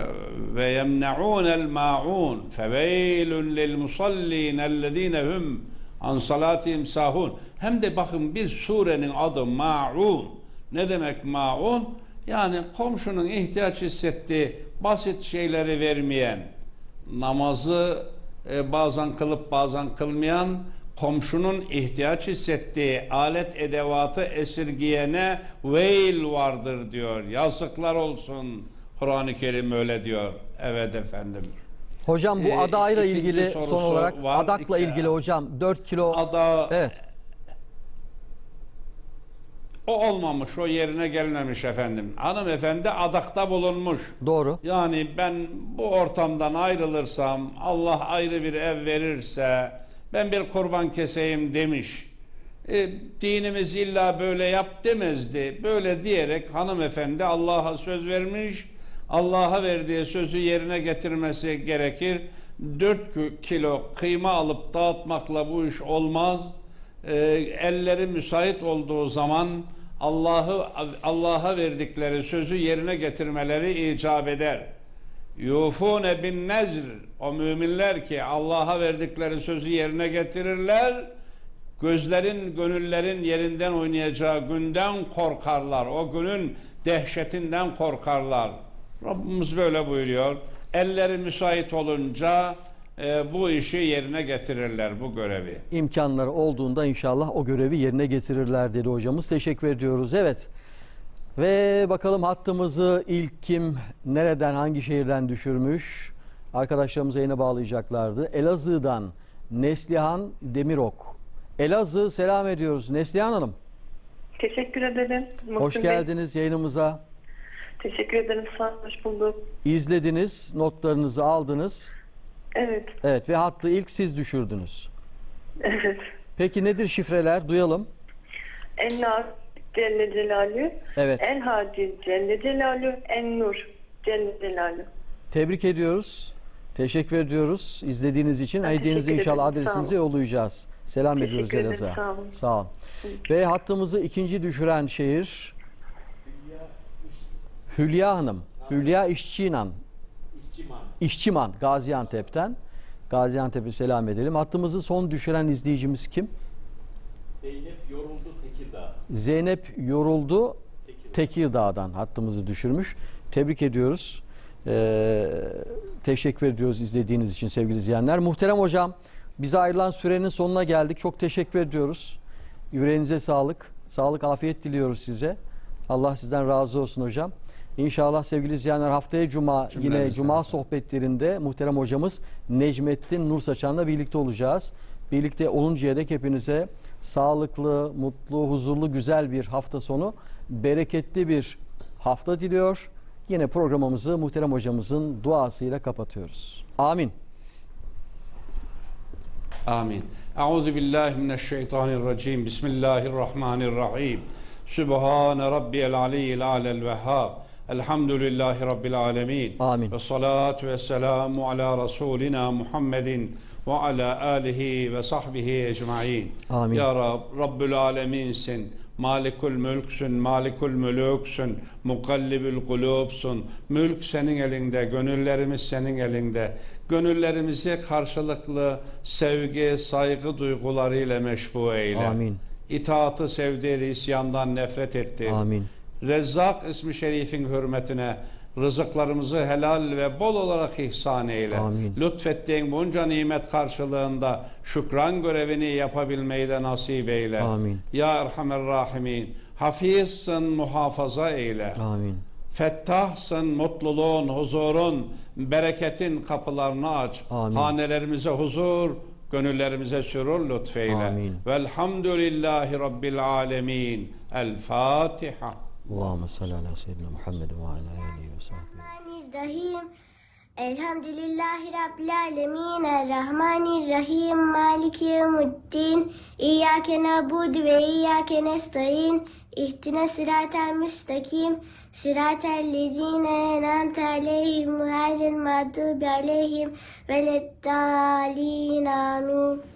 ve yemne'ûnel ma'un feveylun lil musallin ellezîne hum an salatihim sahun. Hem de bakın bir surenin adı ma'un. Ne demek ma'un? Yani komşunun ihtiyaç hissettiği basit şeyleri vermeyen, namazı e, bazen kılıp bazen kılmayan, komşunun ihtiyaç hissettiği alet edevatı esirgiyene veil vardır diyor. Yazıklar olsun. Kur'an-ı Kerim öyle diyor. Evet efendim. Hocam bu Ee, adayla ilgili son olarak var. adakla İki- ilgili hocam 4 kilo Ada Evet. o olmamış, o yerine gelmemiş efendim. Hanımefendi adakta bulunmuş. Doğru. Yani ben bu ortamdan ayrılırsam, Allah ayrı bir ev verirse, ben bir kurban keseyim demiş. E, dinimiz illa böyle yap demezdi. Böyle diyerek hanımefendi Allah'a söz vermiş. Allah'a verdiği sözü yerine getirmesi gerekir. 4 kilo kıyma alıp dağıtmakla bu iş olmaz. E, elleri müsait olduğu zaman Allah'ı Allah'a verdikleri sözü yerine getirmeleri icap eder. Yufune bin nezr o müminler ki Allah'a verdikleri sözü yerine getirirler. Gözlerin, gönüllerin yerinden oynayacağı günden korkarlar. O günün dehşetinden korkarlar. Rabbimiz böyle buyuruyor. Elleri müsait olunca e, bu işi yerine getirirler bu görevi. imkanları olduğunda inşallah o görevi yerine getirirler dedi hocamız. Teşekkür ediyoruz. Evet. Ve bakalım hattımızı ilk kim nereden hangi şehirden düşürmüş? Arkadaşlarımıza yine bağlayacaklardı. Elazığ'dan Neslihan Demirok. Elazığ selam ediyoruz. Neslihan Hanım Teşekkür ederim. hoş Muhsin Bey. geldiniz yayınımıza. Teşekkür ederim. Sağ olun, hoş bulduk. İzlediniz, notlarınızı aldınız. Evet, Evet ve hattı ilk siz düşürdünüz. evet. Peki nedir şifreler? Duyalım. En Nas Celle Celaluhu. Evet. En Hacı Celle Celaluhu. En Nur Celle Celaluhu. Tebrik ediyoruz. Teşekkür ediyoruz izlediğiniz için. Teşekkür inşallah adresinize yollayacağız. Selam Teşekkür ediyoruz Elazığ'a. sağ olun. Sağ olun. Ve hattımızı ikinci düşüren şehir Hülya Hanım. Hülya İşçinan. İşçiman Gaziantep'ten. Gaziantep'e selam edelim. Hattımızı son düşüren izleyicimiz kim? Zeynep yoruldu Tekirdağ. Zeynep Yoruldu Tekirdağ'dan hattımızı düşürmüş. Tebrik ediyoruz. Ee, teşekkür ediyoruz izlediğiniz için sevgili izleyenler. Muhterem hocam bize ayrılan sürenin sonuna geldik. Çok teşekkür ediyoruz. Yüreğinize sağlık. Sağlık, afiyet diliyoruz size. Allah sizden razı olsun hocam. İnşallah sevgili izleyenler haftaya cuma yine Cümlemizden. cuma sohbetlerinde muhterem hocamız Necmettin Nur Saçan'la birlikte olacağız. Birlikte oluncaya dek hepinize sağlıklı, mutlu, huzurlu, güzel bir hafta sonu, bereketli bir hafta diliyor. Yine programımızı muhterem hocamızın duasıyla kapatıyoruz. Amin. Amin. Euzu billahi mineşşeytanirracim. Bismillahirrahmanirrahim. Sübhane rabbiyel aliyyil alel vehhab. Elhamdülillahi rabbil alemin. Amin. Ve salatu ve selamu ala rasulina Muhammedin ve ala alihi ve sahbihi ecmain. Amin. Ya Rab, Rabbül Aleminsin. Malikul mülksün, malikul mülüksün, mukallibül kulubsun. Mülk senin elinde, gönüllerimiz senin elinde. Gönüllerimizi karşılıklı sevgi, saygı duygularıyla meşbu eyle. Amin. İtaatı sevdir, isyandan nefret etti. Amin. Rezzak ismi şerifin hürmetine rızıklarımızı helal ve bol olarak ihsan eyle. Amin. Lütfettiğin bunca nimet karşılığında şükran görevini yapabilmeyi de nasip eyle. Amin. Ya Erhamer Rahimin. Hafizsin muhafaza eyle. Amin. Fettahsın mutluluğun, huzurun, bereketin kapılarını aç. Amin. Hanelerimize huzur, gönüllerimize sürur lütfeyle. Amin. Velhamdülillahi Rabbil alemin. El Fatiha. Allahümme salli ala seyyidina Muhammed ve ala alihi ve sahbihi. Bismillahirrahmanirrahim. Elhamdülillahi Rabbil alemin. Errahmanirrahim. Maliki yevmuddin. İyyâke na'budu ve iyyâke nestaîn. İhdina sıratel müstakim. Sıratel lezîne en'amte aleyhim gayril mağdubi aleyhim veleddâlin. Amin.